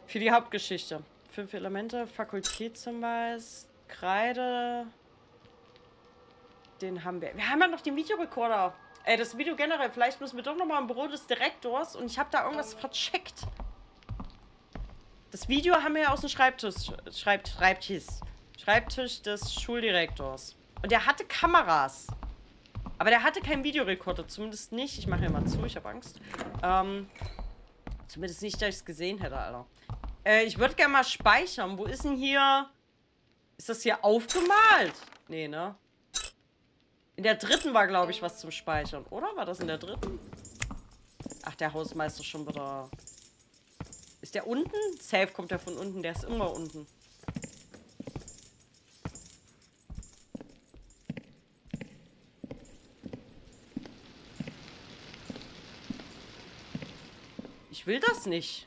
für die Hauptgeschichte. Fünf Elemente, Fakultätshinweis, Kreide. Den haben wir. Wir haben ja noch den Videorekorder. Ey, das Video generell. Vielleicht müssen wir doch nochmal im Büro des Direktors und ich habe da irgendwas vercheckt. Das Video haben wir ja aus dem Schreibtisch. Schreibt, Schreibtisch. Schreibtisch des Schuldirektors. Und der hatte Kameras. Aber der hatte keinen Videorekorder. Zumindest nicht. Ich mache hier mal zu, ich habe Angst. Ähm, zumindest nicht, dass ich es gesehen hätte, Alter. Äh, ich würde gerne mal speichern. Wo ist denn hier... Ist das hier aufgemalt? Nee, ne? In der dritten war, glaube ich, was zum Speichern. Oder? War das in der dritten? Ach, der Hausmeister schon wieder... Ist der unten? Safe kommt der von unten. Der ist immer unten. Ich will das nicht.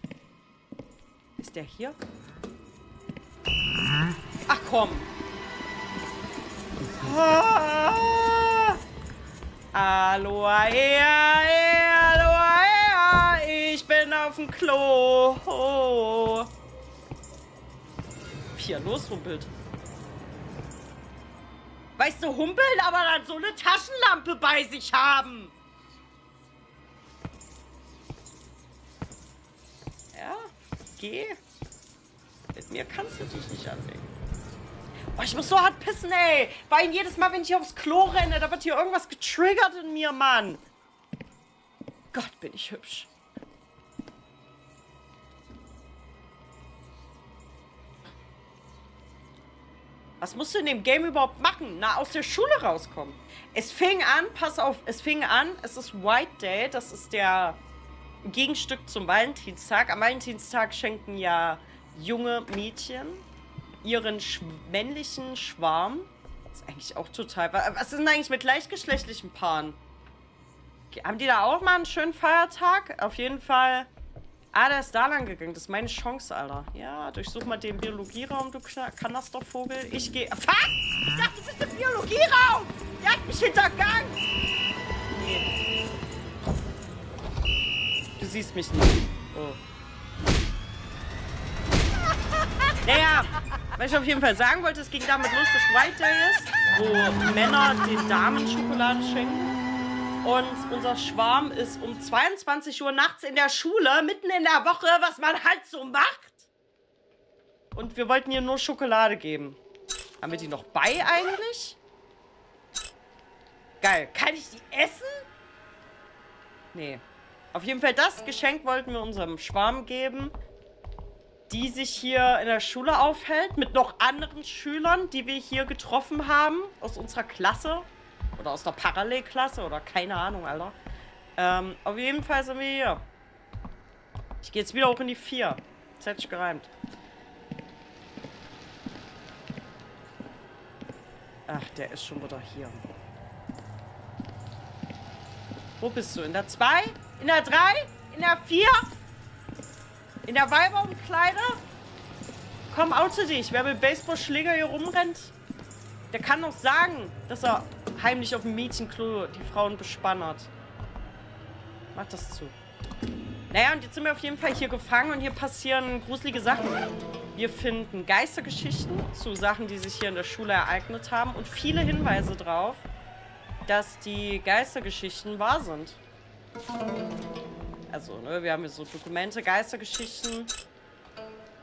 Ist der hier? Ach komm. Ah. Hallo, her, her, dem Klo. Oh. Er losrumpelt. Weißt du, humpeln, aber dann so eine Taschenlampe bei sich haben. Ja, geh. Mit mir kannst du dich nicht anlegen. Oh, ich muss so hart pissen, ey. Weil jedes Mal, wenn ich aufs Klo renne, da wird hier irgendwas getriggert in mir, Mann. Gott, bin ich hübsch. Was musst du in dem Game überhaupt machen? Na, aus der Schule rauskommen. Es fing an, pass auf, es fing an, es ist White Day, das ist der Gegenstück zum Valentinstag. Am Valentinstag schenken ja junge Mädchen ihren sch männlichen Schwarm. Das ist eigentlich auch total... Was ist denn eigentlich mit gleichgeschlechtlichen Paaren? Haben die da auch mal einen schönen Feiertag? Auf jeden Fall... Ah, der ist da lang gegangen. Das ist meine Chance, Alter. Ja, durchsuch mal den Biologieraum, du Kanastervogel. Ich gehe... Fuck! Ich dachte, du bist im Biologieraum! Der hat mich hintergangen! Nee. Du siehst mich nicht. Oh. Naja, was ich auf jeden Fall sagen wollte, es ging damit los, dass White Day ist, wo Männer den Damen Schokolade schenken. Und unser Schwarm ist um 22 Uhr nachts in der Schule, mitten in der Woche, was man halt so macht. Und wir wollten ihr nur Schokolade geben. Haben wir die noch bei eigentlich? Geil. Kann ich die essen? Nee. Auf jeden Fall das Geschenk wollten wir unserem Schwarm geben, die sich hier in der Schule aufhält, mit noch anderen Schülern, die wir hier getroffen haben, aus unserer Klasse. Oder aus der Parallelklasse oder keine Ahnung, Alter. Ähm, auf jeden Fall sind wir hier. Ich gehe jetzt wieder hoch in die 4. Das hätte ich gereimt. Ach, der ist schon wieder hier. Wo bist du? In der 2? In der 3? In der 4? In der Weiberumkleide? Komm, oute dich. Wer mit Baseballschläger hier rumrennt, der kann doch sagen, dass er heimlich auf dem Mädchenklo die Frauen bespannert. Mach das zu. Naja, und jetzt sind wir auf jeden Fall hier gefangen und hier passieren gruselige Sachen. Wir finden Geistergeschichten zu Sachen, die sich hier in der Schule ereignet haben und viele Hinweise darauf, dass die Geistergeschichten wahr sind. Also, ne, wir haben hier so Dokumente, Geistergeschichten.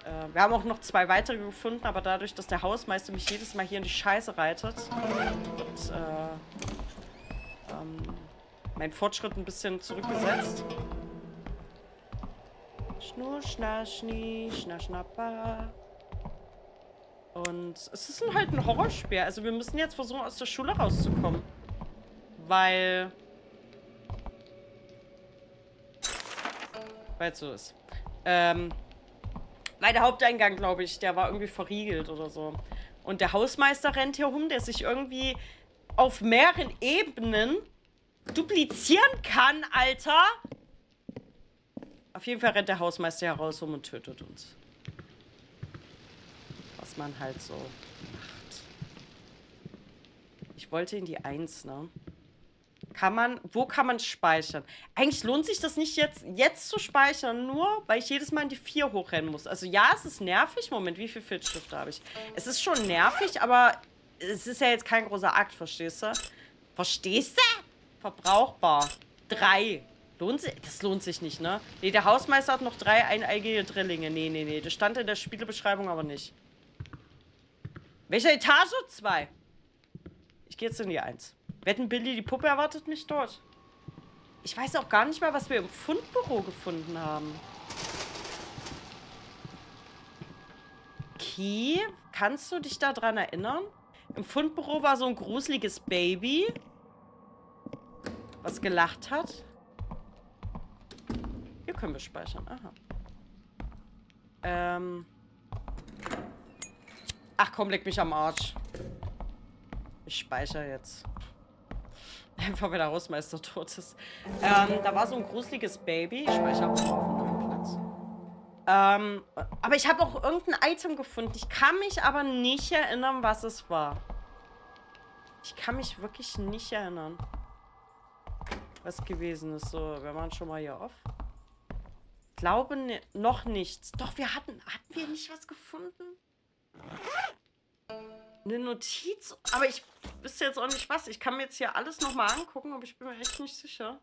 Äh, wir haben auch noch zwei weitere gefunden, aber dadurch, dass der Hausmeister mich jedes Mal hier in die Scheiße reitet und äh, ähm, mein Fortschritt ein bisschen zurückgesetzt. Schnur, schna, schnie, schna, schnappa. Und es ist halt ein Horrorspiel. Also wir müssen jetzt versuchen, aus der Schule rauszukommen. Weil... Weil es so ist. Ähm... Weil der Haupteingang, glaube ich, der war irgendwie verriegelt oder so. Und der Hausmeister rennt hier rum, der sich irgendwie auf mehreren Ebenen duplizieren kann, Alter. Auf jeden Fall rennt der Hausmeister heraus rum und tötet uns. Was man halt so macht. Ich wollte in die Eins, ne? Kann man, wo kann man speichern? Eigentlich lohnt sich das nicht jetzt, jetzt zu speichern, nur weil ich jedes Mal in die 4 hochrennen muss. Also ja, es ist nervig. Moment, wie viele Filzstifte habe ich? Es ist schon nervig, aber es ist ja jetzt kein großer Akt, verstehst du? Verstehst du? Verbrauchbar. Drei. Lohnt sich? Das lohnt sich nicht, ne? Nee, der Hausmeister hat noch drei eineigige Drillinge. Nee, nee, nee. Das stand in der Spielebeschreibung aber nicht. Welche Etage? Zwei. Ich gehe jetzt in die Eins. Wetten, Billy, die Puppe erwartet mich dort. Ich weiß auch gar nicht mehr, was wir im Fundbüro gefunden haben. Key, kannst du dich daran erinnern? Im Fundbüro war so ein gruseliges Baby, was gelacht hat. Hier können wir speichern. Aha. Ähm. Ach komm, leg mich am Arsch. Ich speichere jetzt. Einfach weil der Hausmeister tot ist. Ähm, da war so ein gruseliges Baby. Ich speichere auch auf einem neuen Platz. Ähm, aber ich habe auch irgendein Item gefunden. Ich kann mich aber nicht erinnern, was es war. Ich kann mich wirklich nicht erinnern, was gewesen ist. So, wir machen schon mal hier auf. glaube ne, noch nichts. Doch, wir hatten, hatten wir nicht was gefunden? Eine Notiz? Aber ich wüsste jetzt auch nicht was. Ich kann mir jetzt hier alles nochmal angucken, aber ich bin mir echt nicht sicher.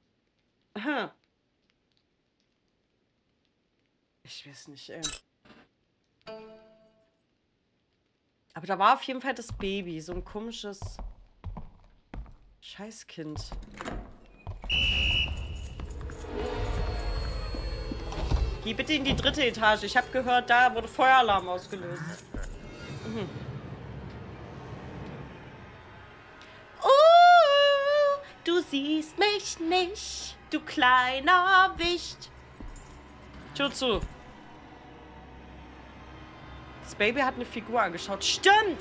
Ich weiß nicht, ey. Aber da war auf jeden Fall das Baby. So ein komisches Scheißkind. Geh bitte in die dritte Etage. Ich habe gehört, da wurde Feueralarm ausgelöst. Mhm. Uh, du siehst mich nicht, du kleiner Wicht. Tür. Das Baby hat eine Figur angeschaut. Stimmt!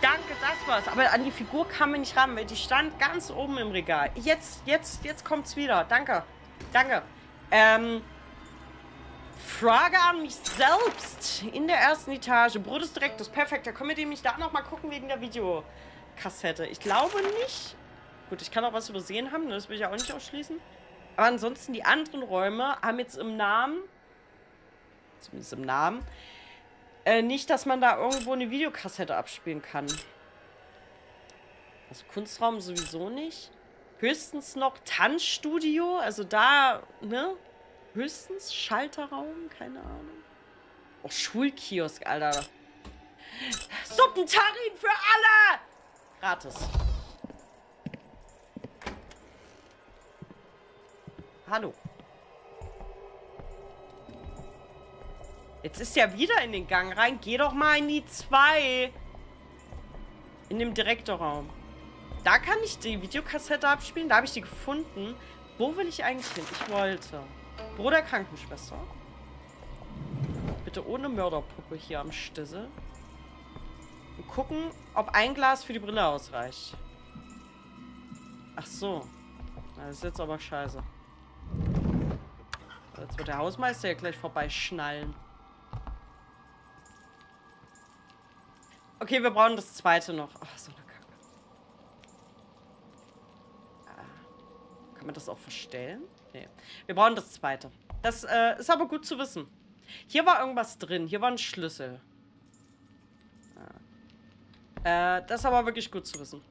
Danke, das war's. Aber an die Figur kam mir nicht ran, weil die stand ganz oben im Regal. Jetzt, jetzt, jetzt kommt's wieder. Danke. Danke. Ähm, Frage an mich selbst. In der ersten Etage. Brot des Direktors. Perfekt. Da können wir nämlich da nochmal gucken wegen der Videokassette. Ich glaube nicht. Gut, ich kann auch was übersehen haben. Das will ich ja auch nicht ausschließen. Aber ansonsten, die anderen Räume haben jetzt im Namen, zumindest im Namen, äh, nicht, dass man da irgendwo eine Videokassette abspielen kann. Also Kunstraum sowieso nicht. Höchstens noch Tanzstudio, also da, ne? Höchstens Schalterraum, keine Ahnung. Oh, Schulkiosk, Alter. Suppentarin für alle! Gratis. Hallo. Jetzt ist ja wieder in den Gang rein. Geh doch mal in die 2. In dem Direktorraum. Da kann ich die Videokassette abspielen. Da habe ich die gefunden. Wo will ich eigentlich hin? Ich wollte. Bruder Krankenschwester. Bitte ohne Mörderpuppe hier am Stissel. Und gucken, ob ein Glas für die Brille ausreicht. Ach so. Das ist jetzt aber scheiße. Jetzt wird der Hausmeister ja gleich vorbeischnallen. Okay, wir brauchen das zweite noch. Ach, so eine Kacke. Ah. Kann man das auch verstellen? Nee. Wir brauchen das zweite. Das äh, ist aber gut zu wissen. Hier war irgendwas drin. Hier war ein Schlüssel. Ah. Äh, das ist aber wirklich gut zu wissen.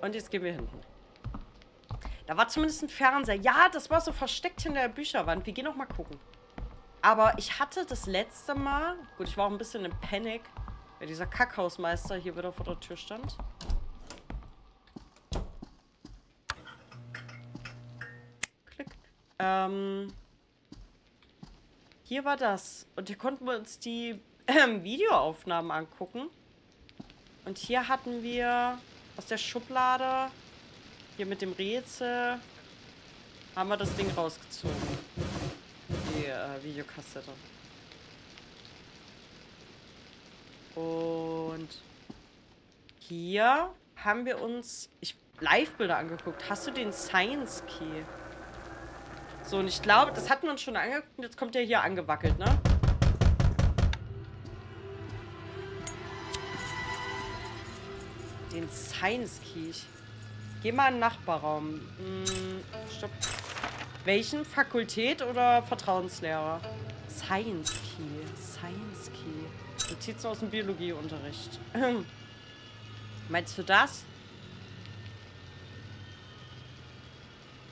Und jetzt gehen wir hinten. Da war zumindest ein Fernseher. Ja, das war so versteckt hinter der Bücherwand. Wir gehen noch mal gucken. Aber ich hatte das letzte Mal... Gut, ich war auch ein bisschen in Panik, weil dieser Kackhausmeister hier wieder vor der Tür stand. Klick. Ähm... Hier war das. Und hier konnten wir uns die äh, (clears throat) Videoaufnahmen angucken. Und hier hatten wir aus der Schublade, hier mit dem Rätsel, haben wir das Ding rausgezogen die äh, Videokassette. Und hier haben wir uns Live-Bilder angeguckt. Hast du den Science Key? So, und ich glaube, das hatten wir uns schon angeguckt. Jetzt kommt der hier angewackelt, ne? Den Science Key. Geh mal in den Nachbarraum. Hm, stopp. Welchen? Fakultät oder Vertrauenslehrer? Science Key. Science Key. Notizen aus dem Biologieunterricht. (clears throat) Meinst du das?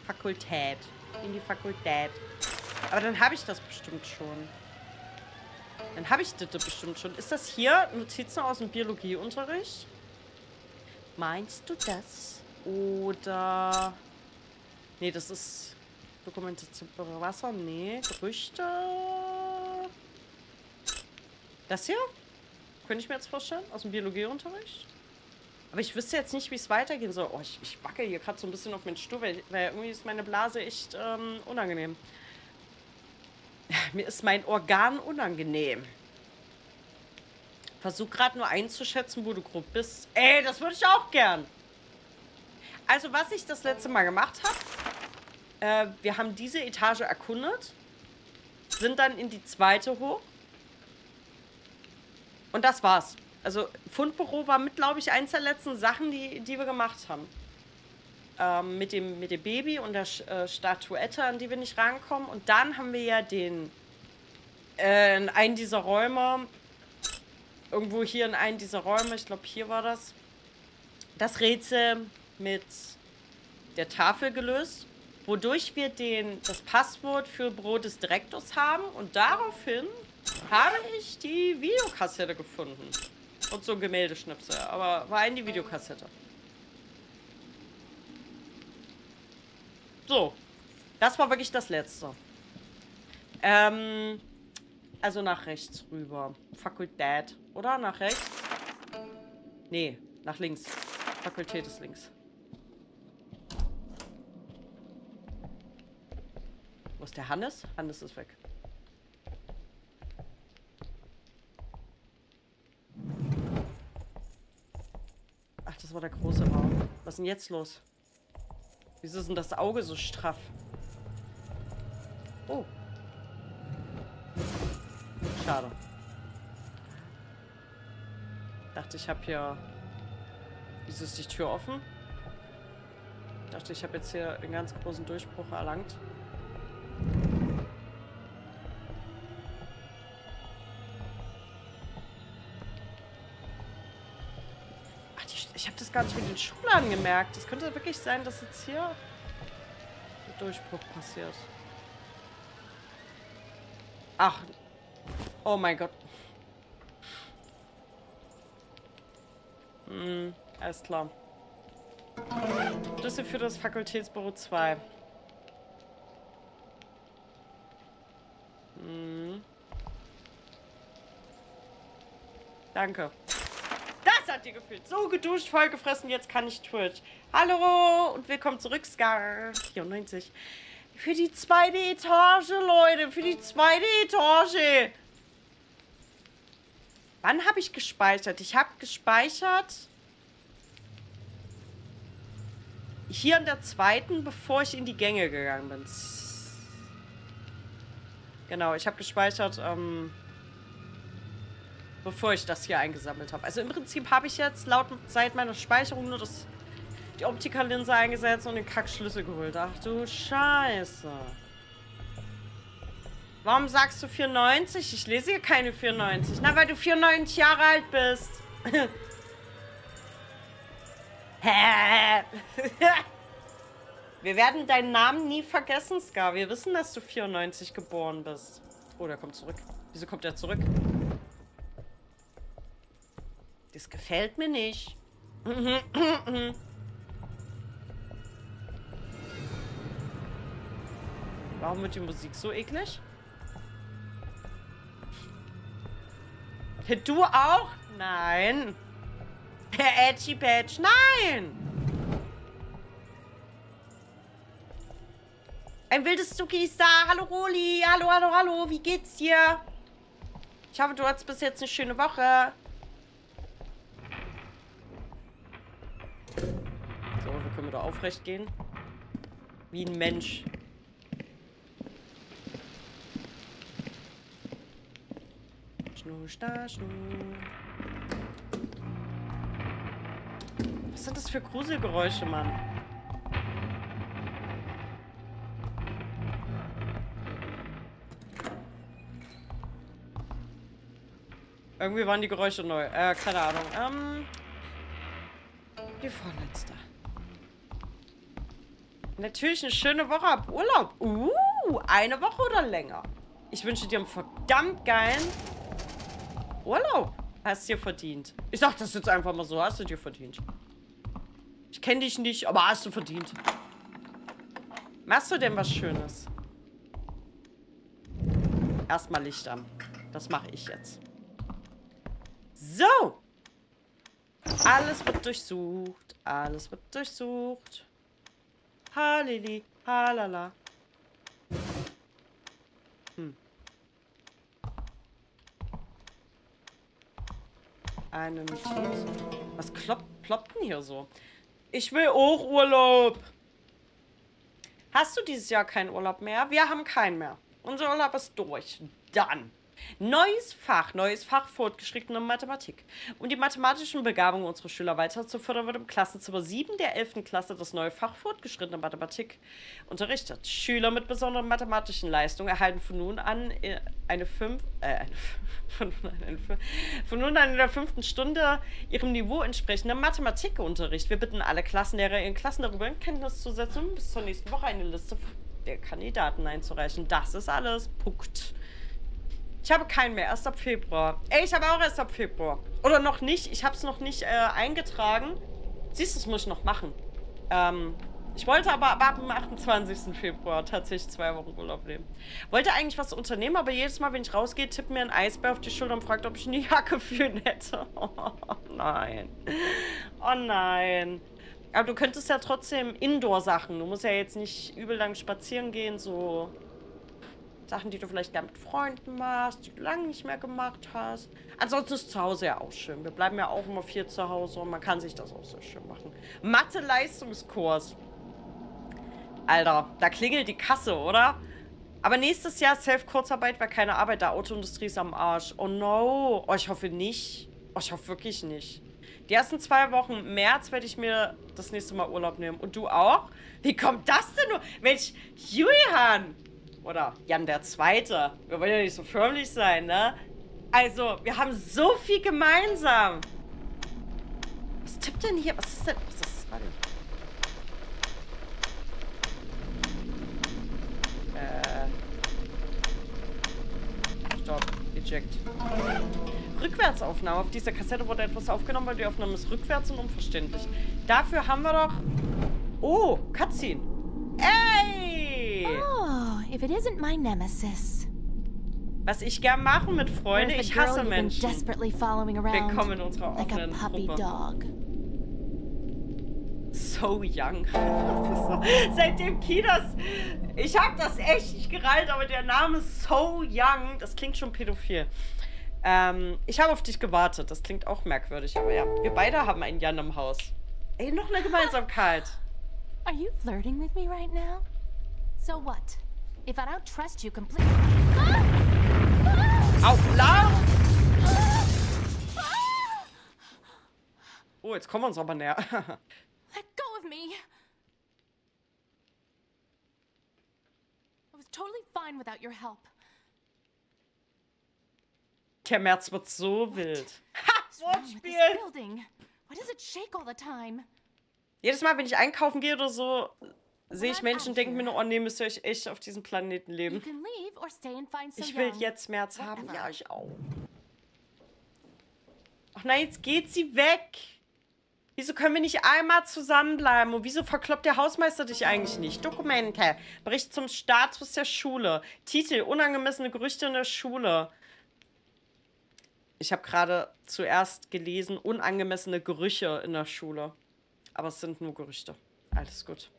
Fakultät. In die Fakultät. Aber dann habe ich das bestimmt schon. Dann habe ich das bestimmt schon. Ist das hier Notizen aus dem Biologieunterricht? Meinst du das? Oder... Nee, das ist Dokumentation Wasser, nee. Gerüchte. Das hier? Könnte ich mir jetzt vorstellen, aus dem Biologieunterricht. Aber ich wüsste jetzt nicht, wie es weitergehen soll. Oh, ich, ich wacke hier gerade so ein bisschen auf meinen Stuhl, weil, weil irgendwie ist meine Blase echt ähm, unangenehm. (laughs) Mir ist mein Organ unangenehm. Versuch gerade nur einzuschätzen, wo du grob bist. Ey, das würde ich auch gern. Also, was ich das letzte Mal gemacht habe, äh, wir haben diese Etage erkundet, sind dann in die zweite hoch. Und das war's. Also Fundbüro war mit, glaube ich, eins der letzten Sachen, die, die wir gemacht haben. ähm, mit, dem, mit dem Baby und der äh, Statuette, an die wir nicht rankommen. Und dann haben wir ja den äh, in einen dieser Räume, irgendwo hier in einen dieser Räume, ich glaube hier war das, das Rätsel mit der Tafel gelöst, wodurch wir den, das Passwort für Brot des Direktors haben und daraufhin habe ich die Videokassette gefunden. Und so ein Gemäldeschnipsel, aber war in die Videokassette. So. Das war wirklich das Letzte. Ähm, also nach rechts rüber. Fakultät. Oder nach rechts? Nee, nach links. Fakultät ist links. Wo ist der Hannes? Hannes ist weg. Ach, das war der große Raum. Was ist denn jetzt los? Wieso ist denn das Auge so straff? Oh. Schade. Dachte, ich habe hier... Wieso ist die Tür offen? Dachte, ich habe jetzt hier einen ganz großen Durchbruch erlangt. Ich habe das gar nicht mit den Schubladen gemerkt. Es könnte wirklich sein, dass jetzt hier ein Durchbruch passiert. Ach. Oh mein Gott. Hm, alles klar. Schlüssel für das Fakultätsbüro 2. Hm. Danke hat dir gefehlt. So geduscht, vollgefressen, jetzt kann ich Twitch. Hallo und willkommen zurück, Scar 94. Für die zweite Etage, Leute. Für die zweite Etage. Wann habe ich gespeichert? Ich habe gespeichert... Hier in der zweiten, bevor ich in die Gänge gegangen bin. Genau, ich habe gespeichert, ähm bevor ich das hier eingesammelt habe. Also im Prinzip habe ich jetzt laut seit meiner Speicherung nur das, die Optikerlinse eingesetzt und den Kackschlüssel geholt. Ach du Scheiße. Warum sagst du 94? Ich lese hier keine 94. Na, weil du 94 Jahre alt bist. (laughs) Hä? (laughs) Wir werden deinen Namen nie vergessen, Scar. Wir wissen, dass du 94 geboren bist. Oh, der kommt zurück. Wieso kommt er zurück? Das gefällt mir nicht. (laughs) Warum wird die Musik so eklig? Du auch? Nein. Herr Edgy Patch, nein. Ein wildes Zuki ist da. Hallo Roli. Hallo, hallo, hallo. Wie geht's dir? Ich hoffe, du hattest bis jetzt eine schöne Woche. Können wir da aufrecht gehen? Wie ein Mensch. Schnur, Star, Schnur. Was sind das für Gruselgeräusche, Mann? Irgendwie waren die Geräusche neu. Äh, keine Ahnung. Ähm, die vorletzte. Natürlich eine schöne Woche ab Urlaub. Uh, eine Woche oder länger. Ich wünsche dir einen verdammt geilen Urlaub. Hast dir verdient. Ich sag das jetzt einfach mal so. Hast du dir verdient. Ich kenne dich nicht, aber hast du verdient. Machst du denn was Schönes? Erstmal Licht an. Das mache ich jetzt. So. Alles wird durchsucht. Alles wird durchsucht. Halili, halala. Eine Notiz. Was kloppt, ploppt denn hier so? Ich will auch Urlaub. Hast du dieses Jahr keinen Urlaub mehr? Wir haben keinen mehr. Unser Urlaub ist durch. Dann. Neues Fach, neues Fach fortgeschrittene Mathematik. Um die mathematischen Begabungen unserer Schüler weiter zu fördern, wird im Klassenzimmer 7 der 11. Klasse das neue Fach fortgeschrittene Mathematik unterrichtet. Schüler mit besonderen mathematischen Leistungen erhalten von nun an äh, eine 5, äh, eine, (laughs) von, nun an eine, von nun an in der fünften Stunde ihrem Niveau entsprechenden Mathematikunterricht. Wir bitten alle Klassenlehrer, ihren Klassen darüber in Kenntnis zu setzen, um bis zur nächsten Woche eine Liste der Kandidaten einzureichen. Das ist alles. Punkt. Ich habe keinen mehr, erst ab Februar. Ey, ich habe auch erst ab Februar. Oder noch nicht, ich habe es noch nicht äh, eingetragen. Siehst du, das muss ich noch machen. Ähm, ich wollte aber ab dem 28. Februar tatsächlich zwei Wochen Urlaub nehmen. Wollte eigentlich was unternehmen, aber jedes Mal, wenn ich rausgehe, tippt mir ein Eisbär auf die Schulter und fragt, ob ich eine (laughs) Jacke für ihn hätte. (laughs) Oh nein. Oh nein. Aber du könntest ja trotzdem Indoor-Sachen. Du musst ja jetzt nicht übel lang spazieren gehen, so Sachen, die du vielleicht gerne mit Freunden machst, die du lange nicht mehr gemacht hast. Ansonsten ist zu Hause ja auch schön. Wir bleiben ja auch immer viel zu Hause und man kann sich das auch so schön machen. Mathe-Leistungskurs. Alter, da klingelt die Kasse, oder? Aber nächstes Jahr Self-Kurzarbeit wäre keine Arbeit. Der Autoindustrie ist am Arsch. Oh no. Oh, ich hoffe nicht. Oh, ich hoffe wirklich nicht. Die ersten zwei Wochen März werde ich mir das nächste Mal Urlaub nehmen. Und du auch? Wie kommt das denn nur? Mensch, Julian! Oder Jan der Zweite. Wir wollen ja nicht so förmlich sein, ne? Also, wir haben so viel gemeinsam. Was tippt denn hier? Was ist denn? Was ist, warte. Äh. Stopp. Eject. Rückwärtsaufnahme. Auf dieser Kassette wurde etwas aufgenommen, weil die Aufnahme ist rückwärts und unverständlich. Dafür haben wir doch... Oh, Cutscene. Ey! Oh, if it isn't my nemesis. Was ich gern mache mit the ich hasse Menschen. Willkommen in unserer like a offenen puppy Gruppe. dog. So young. (laughs) Seitdem Kinas. Ich hab das echt nicht gereilt, aber der Name So Young, das klingt schon pädophil. Ähm, ich habe auf dich gewartet. Das klingt auch merkwürdig, aber ja. Wir beide haben einen Jan im Haus. Ey, noch eine Gemeinsamkeit. (laughs) Are you flirting with me right now? So what? If I don't trust you completely. Auf laut! Oh, jetzt kommen wir uns aber näher. (laughs) Let go of me! I was totally fine without your help. Der März wird so wild. Ha! Wortspiel! Why does it shake all the time? Jedes Mal, wenn ich einkaufen gehe oder so, sehe ich Menschen, out denken mir nur, oh nee, müsst ihr euch echt auf diesem Planeten leben. Ich will jetzt März haben. Ja, ich auch. Ach nein, jetzt geht sie weg. Wieso können wir nicht einmal zusammenbleiben? Und wieso verkloppt der Hausmeister dich eigentlich nicht? Dokumente. Bericht zum Status der Schule. Titel. Unangemessene Gerüchte in der Schule. Ich habe gerade zuerst gelesen, unangemessene Gerüche in der Schule. Aber es sind nur Gerüchte. Alles gut.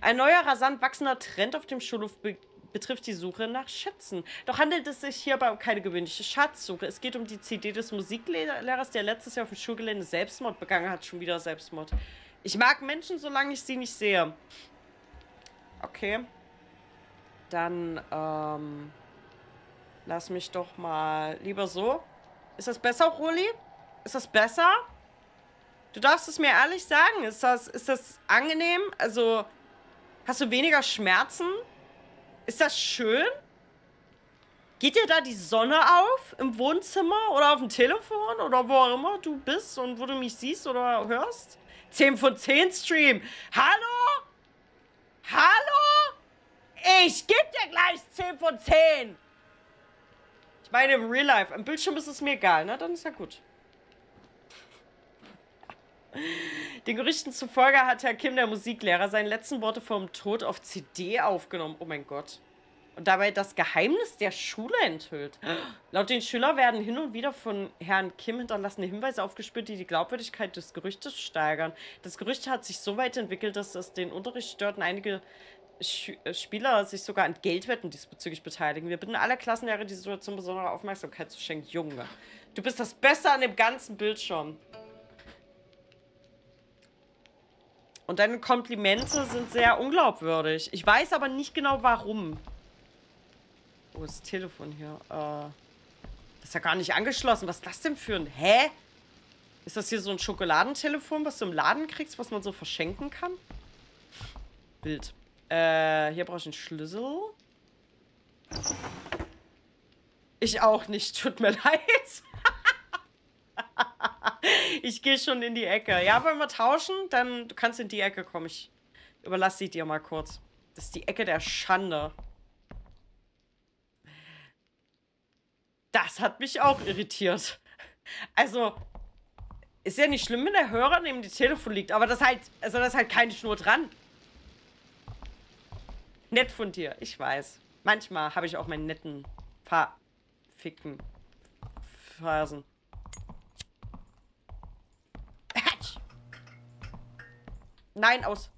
Ein neuer, rasant wachsender Trend auf dem Schulhof be betrifft die Suche nach Schätzen. Doch handelt es sich hierbei um keine gewöhnliche Schatzsuche. Es geht um die CD des Musiklehrers, der letztes Jahr auf dem Schulgelände Selbstmord begangen hat. Schon wieder Selbstmord. Ich mag Menschen, solange ich sie nicht sehe. Okay. Dann, ähm... Lass mich doch mal lieber so. Ist das besser, Roli? Ist das besser? Du darfst es mir ehrlich sagen. Ist das, ist das angenehm? Also, hast du weniger Schmerzen? Ist das schön? Geht dir da die Sonne auf im Wohnzimmer oder auf dem Telefon oder wo auch immer du bist und wo du mich siehst oder hörst? 10 von 10 Stream. Hallo? Hallo? Ich geb dir gleich 10 von 10. Ich meine im Real Life. Im Bildschirm ist es mir egal, ne? Dann ist ja gut. Den Gerüchten zufolge hat Herr Kim, der Musiklehrer, seine letzten Worte vom Tod auf CD aufgenommen. Oh mein Gott. Und dabei das Geheimnis der Schule enthüllt. Laut den Schülern werden hin und wieder von Herrn Kim hinterlassene Hinweise aufgespürt, die die Glaubwürdigkeit des Gerüchtes steigern. Das Gerücht hat sich so weit entwickelt, dass es den Unterricht stört und einige Sch äh, Spieler sich sogar an Geldwetten diesbezüglich beteiligen. Wir bitten alle Klassenlehrer, die Situation besondere Aufmerksamkeit zu schenken. Junge, du bist das Beste an dem ganzen Bildschirm. Und deine Komplimente sind sehr unglaubwürdig. Ich weiß aber nicht genau warum. Oh, das Telefon hier. Äh. Das ist ja gar nicht angeschlossen. Was ist das denn für ein... Hä? Ist das hier so ein Schokoladentelefon, was du im Laden kriegst, was man so verschenken kann? Bild. Äh, hier brauche ich einen Schlüssel. Ich auch nicht, tut mir (laughs) leid. (laughs) ich gehe schon in die Ecke. Ja, wollen wir tauschen? Dann, du kannst in die Ecke kommen. Ich überlasse sie dir mal kurz. Das ist die Ecke der Schande. Das hat mich auch irritiert. Also, ist ja nicht schlimm, wenn der Hörer neben dem Telefon liegt, aber das halt, also das ist halt keine Schnur dran. Nett von dir, ich weiß. Manchmal habe ich auch meinen netten verfickten Phasen. Nein, aus.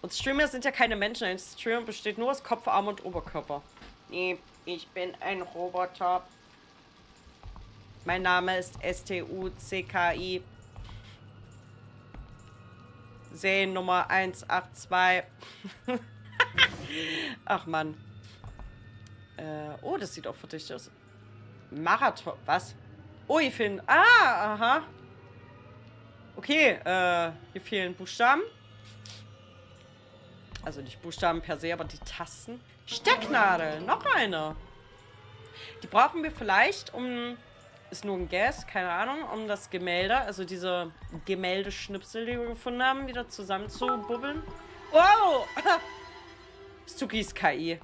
Und Streamer sind ja keine Menschen. Ein Streamer besteht nur aus Kopf, Arm und Oberkörper. Nee, ich bin ein Roboter. Mein Name ist S-T-U-C-K-I. Seriennummer 182. (laughs) Ach man. Äh, oh, das sieht auch verdickt aus. Marathon. Was? Oh, hier fehlen. Ah, aha. Okay, äh, hier fehlen Buchstaben. Also nicht Buchstaben per se, aber die Tasten. Stecknadel, noch eine. Die brauchen wir vielleicht, um ist nur ein Gas, keine Ahnung, um das Gemälde, also diese Gemäldeschnipsel, die wir gefunden haben, wieder zusammenzububbeln. Wow! (laughs) Stukis KI.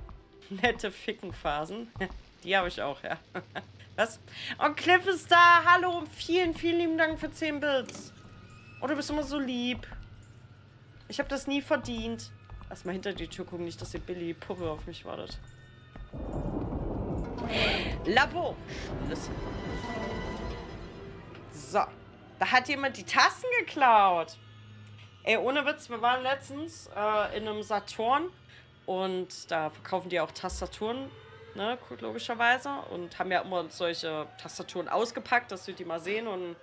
Nette Fickenphasen. (laughs) Die habe ich auch, ja. (laughs) Was? Und Cliff ist da. Hallo. Vielen, vielen lieben Dank für 10 Bits. Oh, du bist immer so lieb. Ich habe das nie verdient. Lass mal hinter die Tür gucken, nicht, dass die Billy Puppe auf mich wartet. Labo. Schlüssel. So. Da hat jemand die Tassen geklaut. Ey, ohne Witz, wir waren letztens äh, in einem Saturn und da verkaufen die auch Tastaturen, ne, logischerweise. Und haben ja immer solche Tastaturen ausgepackt, dass du die mal sehen und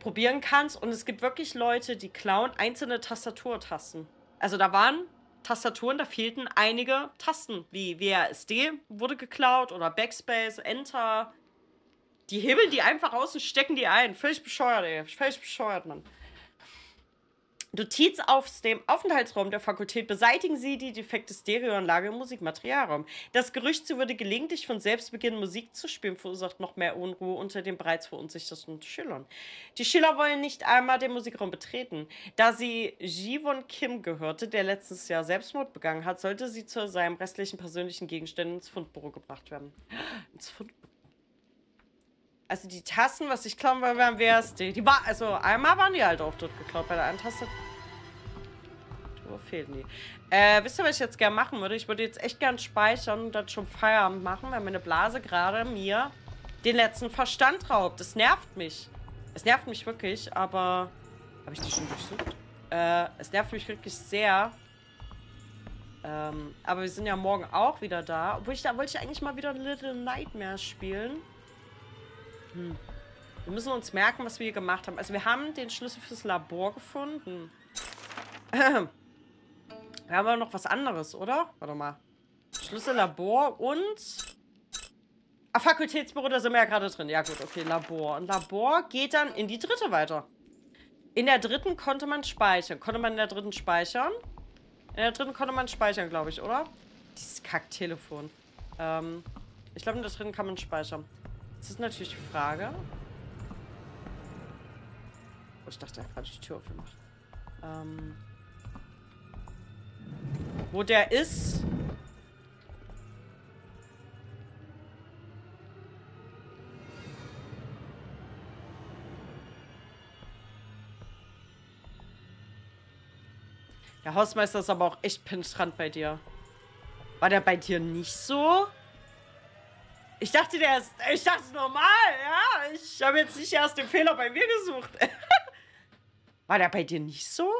probieren kannst. Und es gibt wirklich Leute, die klauen einzelne Tastaturtasten. Also da waren Tastaturen, da fehlten einige Tasten, wie WASD wurde geklaut oder Backspace, Enter, die hebeln die einfach aus und stecken die ein. Völlig bescheuert, ey. Völlig bescheuert, Mann. Notiz aus dem Aufenthaltsraum der Fakultät beseitigen Sie die defekte Stereoanlage im Musikmaterialraum. Das Gerücht, sie würde gelegentlich von selbst beginnen, Musik zu spielen, verursacht noch mehr Unruhe unter den bereits verunsicherten Schülern. Die Schüler wollen nicht einmal den Musikraum betreten. Da sie Jivon Kim gehörte, der letztes Jahr Selbstmord begangen hat, sollte sie zu seinem restlichen persönlichen Gegenständen ins Fundbüro gebracht werden. Ins Fundbüro. Also die Tassen, was ich klauen will, wären WSD. Die war, also einmal waren die halt auch dort geklaut. Bei der einen Taste Wo fehlen die. Äh, wisst ihr, was ich jetzt gerne machen würde? Ich würde jetzt echt gern speichern und dann schon Feierabend machen, weil meine Blase gerade mir den letzten Verstand raubt. Das nervt mich. Es nervt mich wirklich, aber... Habe ich die schon durchsucht? Äh, es nervt mich wirklich sehr. Ähm, aber wir sind ja morgen auch wieder da. Obwohl ich da wollte ich eigentlich mal wieder Little Nightmares spielen. Hm. Wir müssen uns merken, was wir hier gemacht haben. Also wir haben den Schlüssel fürs Labor gefunden. (clears throat) Wir haben aber noch was anderes, oder? Warte mal. Schlüssel, Labor und... Ah, Fakultätsbüro, da sind wir ja gerade drin. Ja gut, okay, Labor. Und Labor geht dann in die dritte weiter. In der dritten konnte man speichern. Konnte man in der dritten speichern? In der dritten konnte man speichern, glaube ich, oder? Dieses Kacktelefon. Ähm, ich glaube, in der dritten kann man speichern. Das ist natürlich die Frage. Oh, ich dachte, er hat gerade die Tür aufgemacht. Ähm, wo der ist. Der Hausmeister ist aber auch echt penetrant bei dir. War der bei dir nicht so? Ich dachte, der ist. Ich dachte, es ist normal, ja. Ich habe jetzt nicht erst den Fehler bei mir gesucht. (laughs) War der bei dir nicht so?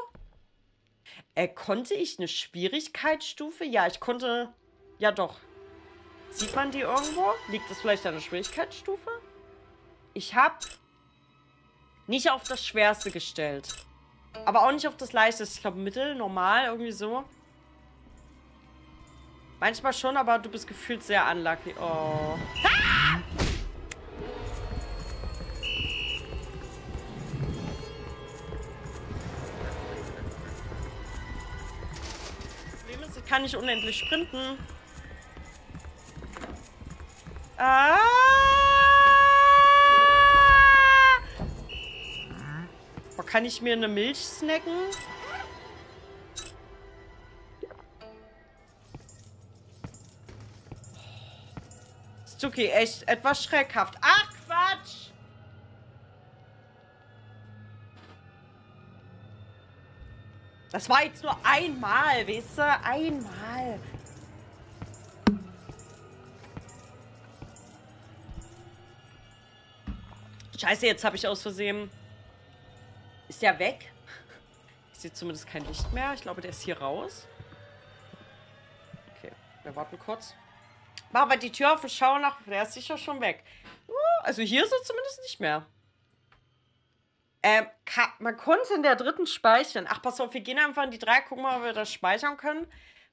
Äh, konnte ich eine Schwierigkeitsstufe? Ja, ich konnte. Ja, doch. Sieht man die irgendwo? Liegt das vielleicht an der Schwierigkeitsstufe? Ich habe nicht auf das Schwerste gestellt. Aber auch nicht auf das Leichteste. Ich glaube, Mittel, normal, irgendwie so. Manchmal schon, aber du bist gefühlt sehr unlucky. Oh. Ah! Ich kann nicht unendlich sprinten. Ah! Kann ich mir eine Milch snacken? Stuki, echt etwas schreckhaft. Ach, Quatsch! Das war jetzt nur einmal, weißt du? Einmal. Scheiße, jetzt habe ich aus Versehen... Ist der weg? Ich sehe zumindest kein Licht mehr. Ich glaube, der ist hier raus. Okay, wir warten kurz. Mach aber die Tür auf und schau nach. Der ist sicher schon weg. Uh, also hier ist er zumindest nicht mehr. Ähm, man konnte in der dritten speichern. Ach, pass auf, wir gehen einfach in die drei, gucken mal, ob wir das speichern können.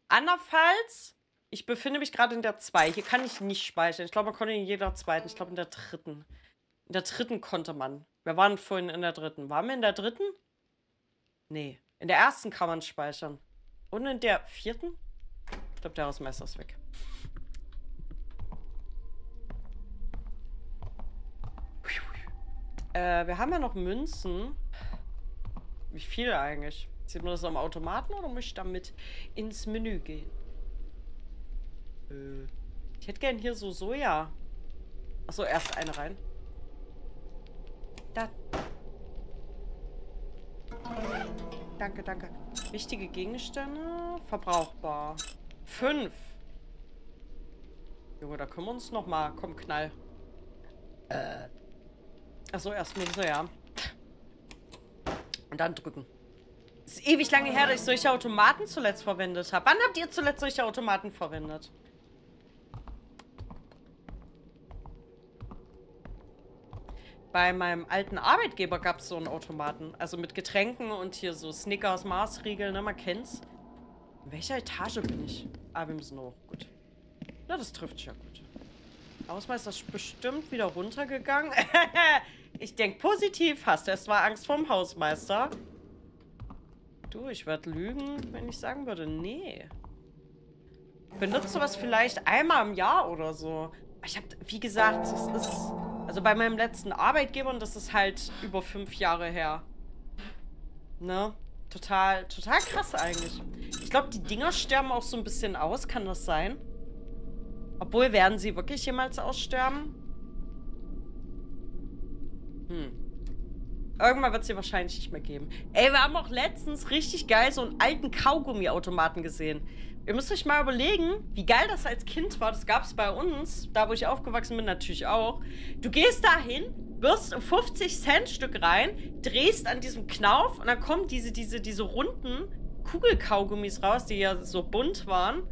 Andernfalls, ich befinde mich gerade in der zwei. Hier kann ich nicht speichern. Ich glaube, man konnte in jeder zweiten. Ich glaube, in der dritten. In der dritten konnte man. Wir waren vorhin in der dritten. Waren wir in der dritten? Nee. In der ersten kann man speichern. Und in der vierten? Ich glaube, der Hausmeister ist weg. Äh, wir haben ja noch Münzen. Wie viel eigentlich? Sieht man das am Automaten oder muss ich damit ins Menü gehen? Äh, ich hätte gern hier so Soja. Achso, erst eine rein. Da. Danke, danke. Wichtige Gegenstände. Verbrauchbar. Fünf. Junge, da können wir uns noch mal. Komm, knall. Äh. Achso, erst mit so, ja. Und dann drücken. Ist ewig lange her, dass ich solche Automaten zuletzt verwendet habe. Wann habt ihr zuletzt solche Automaten verwendet? Bei meinem alten Arbeitgeber gab es so einen Automaten. Also mit Getränken und hier so Snickers, Maßriegel, ne? Man kennt's. In welcher Etage bin ich? Ah, wir müssen hoch. Gut. Na, das trifft ja gut. Ausmeister ist bestimmt wieder runtergegangen. (laughs) ich denke positiv. Hast du erst mal Angst vorm Hausmeister? Du, ich werde lügen, wenn ich sagen würde, nee. Benutzt sowas vielleicht einmal im Jahr oder so. Ich habe, wie gesagt, es ist also bei meinem letzten Arbeitgeber, und das ist halt über fünf Jahre her. Ne? Total, total krass eigentlich. Ich glaube, die Dinger sterben auch so ein bisschen aus. Kann das sein? Obwohl, werden sie wirklich jemals aussterben? Hm. Irgendwann wird es sie wahrscheinlich nicht mehr geben. Ey, wir haben auch letztens richtig geil so einen alten Kaugummiautomaten gesehen. Ihr müsst euch mal überlegen, wie geil das als Kind war. Das gab es bei uns, da wo ich aufgewachsen bin, natürlich auch. Du gehst da hin, wirst 50 Cent Stück rein, drehst an diesem Knauf und dann kommen diese, diese, diese runden Kugelkaugummis raus, die ja so bunt waren.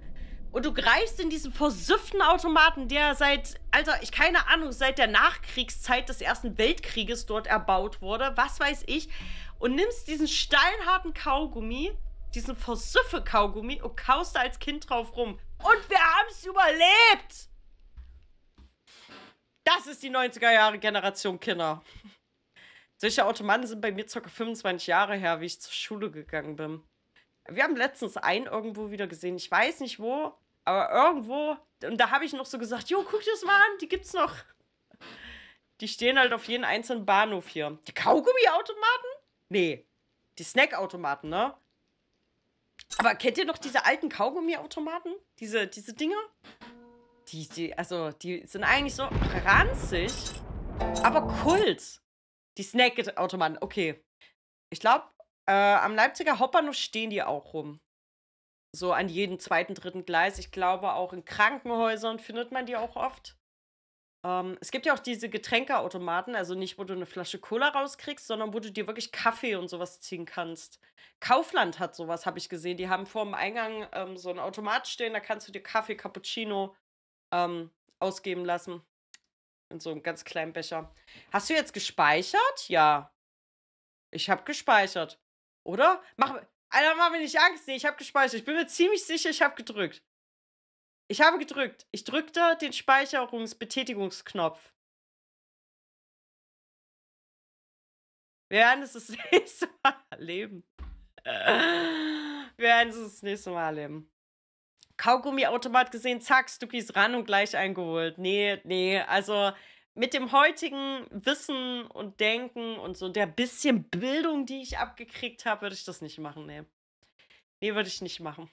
Und du greifst in diesen versüfften Automaten, der seit, Alter, ich keine Ahnung, seit der Nachkriegszeit des Ersten Weltkrieges dort erbaut wurde, was weiß ich, und nimmst diesen steinharten Kaugummi diesen Versüffe-Kaugummi und kaust da als Kind drauf rum. Und wir haben es überlebt! Das ist die 90er Jahre Generation Kinder. Solche Automaten sind bei mir ca. 25 Jahre her, wie ich zur Schule gegangen bin. Wir haben letztens einen irgendwo wieder gesehen. Ich weiß nicht wo, aber irgendwo. Und da habe ich noch so gesagt: Jo, guck dir das mal an, die gibt's noch. Die stehen halt auf jeden einzelnen Bahnhof hier. Die Kaugummi-Automaten? Nee. Die Snack-Automaten, ne? Aber kennt ihr noch diese alten Kaugummi-Automaten? Diese, diese Dinger? Die, die, also, die sind eigentlich so ranzig, aber Kult. Die Snack-Automaten, okay. Ich glaube, äh, am Leipziger Hauptbahnhof stehen die auch rum. So an jedem zweiten, dritten Gleis. Ich glaube, auch in Krankenhäusern findet man die auch oft. Ähm, es gibt ja auch diese Getränkeautomaten, also nicht, wo du eine Flasche Cola rauskriegst, sondern wo du dir wirklich Kaffee und sowas ziehen kannst. Kaufland hat sowas, habe ich gesehen. Die haben vor dem Eingang ähm, so einen Automat stehen, da kannst du dir Kaffee, Cappuccino ähm, ausgeben lassen. In so einem ganz kleinen Becher. Hast du jetzt gespeichert? Ja. Ich habe gespeichert. Oder? Mach, Alter, mach mir nicht Angst. Nee, ich habe gespeichert. Ich bin mir ziemlich sicher, ich habe gedrückt. Ich habe gedrückt. Ich drückte den Speicherungsbetätigungsknopf. Wir werden es das (laughs) nächste Mal erleben. Wir werden es das nächste Mal erleben. Kaugummiautomat gesehen, zack, Stuckis ran und gleich eingeholt. Nee, nee, also mit dem heutigen Wissen und Denken und so der bisschen Bildung, die ich abgekriegt habe, würde ich das nicht machen, nee. Nee, würde ich nicht machen.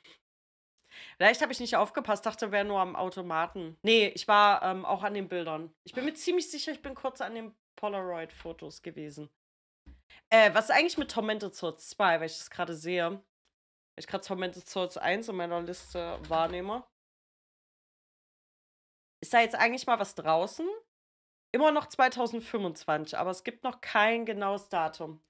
Vielleicht habe ich nicht aufgepasst, dachte, wäre nur am Automaten. Nee, ich war ähm, auch an den Bildern. Ich bin mir ziemlich sicher, ich bin kurz an den Polaroid-Fotos gewesen. Äh, was ist eigentlich mit Tormented Souls 2, weil ich das gerade sehe? Weil ich gerade Tormented Souls 1 in meiner Liste wahrnehme. Ist da jetzt eigentlich mal was draußen? Immer noch 2025, aber es gibt noch kein genaues Datum.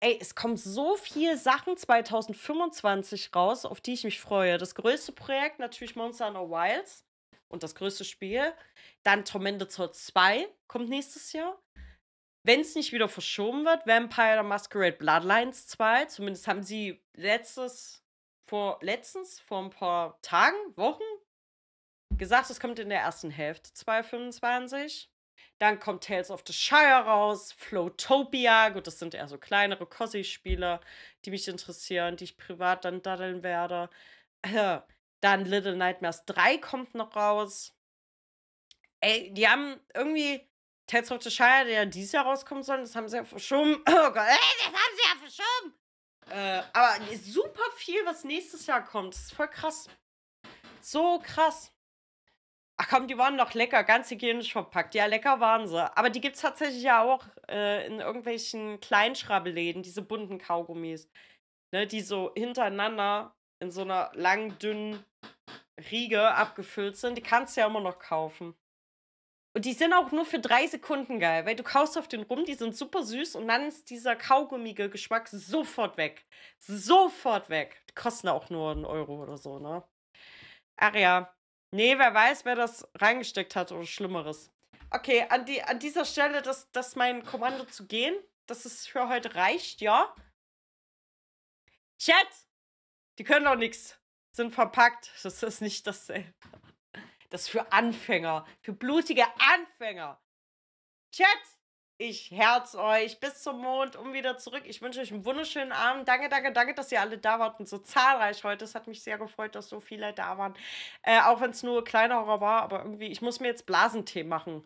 Ey, es kommen so viele Sachen 2025 raus, auf die ich mich freue. Das größte Projekt natürlich Monster Hunter Wilds und das größte Spiel. Dann Tormented Souls 2 kommt nächstes Jahr. Wenn es nicht wieder verschoben wird, Vampire Masquerade Bloodlines 2. Zumindest haben sie letztes, vor, letztens, vor ein paar Tagen, Wochen, gesagt, es kommt in der ersten Hälfte 2025. Dann kommt Tales of the Shire raus, Flowtopia. Gut, das sind eher so kleinere Cossi-Spiele, die mich interessieren, die ich privat dann daddeln werde. (clears throat) Dann Little Nightmares 3 kommt noch raus. Ey, die haben irgendwie Tales of the Shire, der dieses Jahr rauskommen soll, das haben sie ja verschoben. (clears throat) Oh Gott, ey, das haben sie ja verschoben. Äh, aber super viel, was nächstes Jahr kommt. Das ist voll krass. So krass. Ach komm, die waren doch lecker, ganz hygienisch verpackt. Ja, lecker waren sie. Aber die gibt es tatsächlich ja auch äh, in irgendwelchen Kleinschrabbelläden, diese bunten Kaugummis. Ne, die so hintereinander in so einer langen, dünnen Riege abgefüllt sind. Die kannst du ja immer noch kaufen. Und die sind auch nur für drei Sekunden geil, weil du kaust auf den rum, die sind super süß und dann ist dieser kaugummige Geschmack sofort weg. Sofort weg. Die kosten auch nur einen Euro oder so, ne? Ach ja, Nee, wer weiß, wer das reingesteckt hat oder Schlimmeres. Okay, an, die, an dieser Stelle, dass das mein Kommando zu gehen, dass es für heute reicht, ja? Chat! Die können doch nichts. Sind verpackt. Das ist nicht dasselbe. Das ist für Anfänger. Für blutige Anfänger. Chat! Ich herz euch bis zum Mond und wieder zurück. Ich wünsche euch einen wunderschönen Abend. Danke, danke, danke, dass ihr alle da wart und so zahlreich heute. Es hat mich sehr gefreut, dass so viele da waren. Äh, auch wenn es nur kleinerer war, aber irgendwie, ich muss mir jetzt Blasentee machen.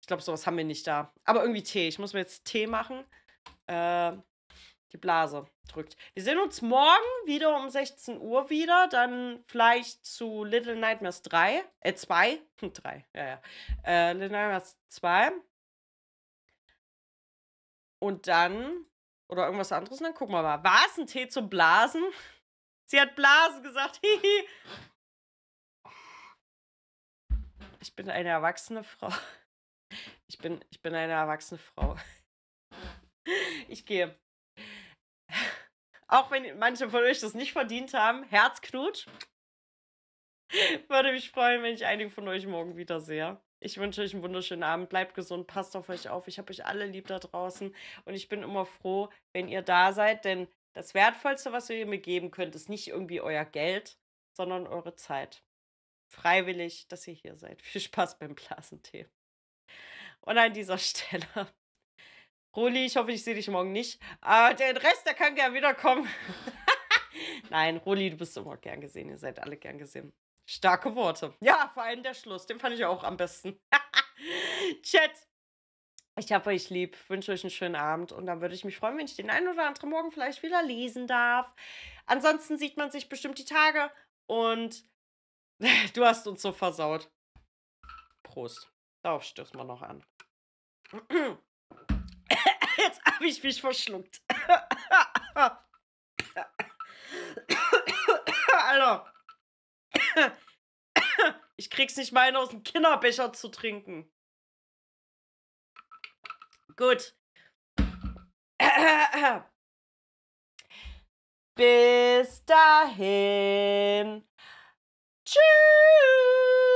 Ich glaube, sowas haben wir nicht da. Aber irgendwie Tee. Ich muss mir jetzt Tee machen. Äh, die Blase drückt. Wir sehen uns morgen wieder um 16 Uhr wieder. Dann vielleicht zu Little Nightmares 3. Äh, 2. 3. (laughs) Ja, ja. Äh, Little Nightmares 2. Und dann, oder irgendwas anderes, und dann gucken wir mal. War es ein Tee zum Blasen? (laughs) Sie hat Blasen gesagt. (laughs) Hihi. Ich bin eine erwachsene Frau. (laughs) Ich bin, ich bin eine erwachsene Frau. Ich gehe. Auch wenn manche von euch das nicht verdient haben, Herzknutsch. Würde mich freuen, wenn ich einige von euch morgen wiedersehe. Ich wünsche euch einen wunderschönen Abend. Bleibt gesund, passt auf euch auf. Ich habe euch alle lieb da draußen und ich bin immer froh, wenn ihr da seid, denn das Wertvollste, was ihr mir geben könnt, ist nicht irgendwie euer Geld, sondern eure Zeit. Freiwillig, dass ihr hier seid. (laughs) Viel Spaß beim Blasentee. Und an dieser Stelle, Roli, ich hoffe, ich sehe dich morgen nicht. Aber den Rest, der kann gern wiederkommen. (laughs) Nein, Roli, du bist immer gern gesehen. Ihr seid alle gern gesehen. Starke Worte. Ja, vor allem der Schluss. Den fand ich auch am besten. (laughs) Chat. Ich habe euch lieb, wünsche euch einen schönen Abend und dann würde ich mich freuen, wenn ich den einen oder anderen Morgen vielleicht wieder lesen darf. Ansonsten sieht man sich bestimmt die Tage und (laughs) du hast uns so versaut. Prost. Darauf stößt man noch an. (coughs) Jetzt habe ich mich verschluckt. (coughs) Alter. (coughs) Ich krieg's nicht mal aus dem Kinderbecher zu trinken. Gut. (coughs) Bis dahin. Tschüss.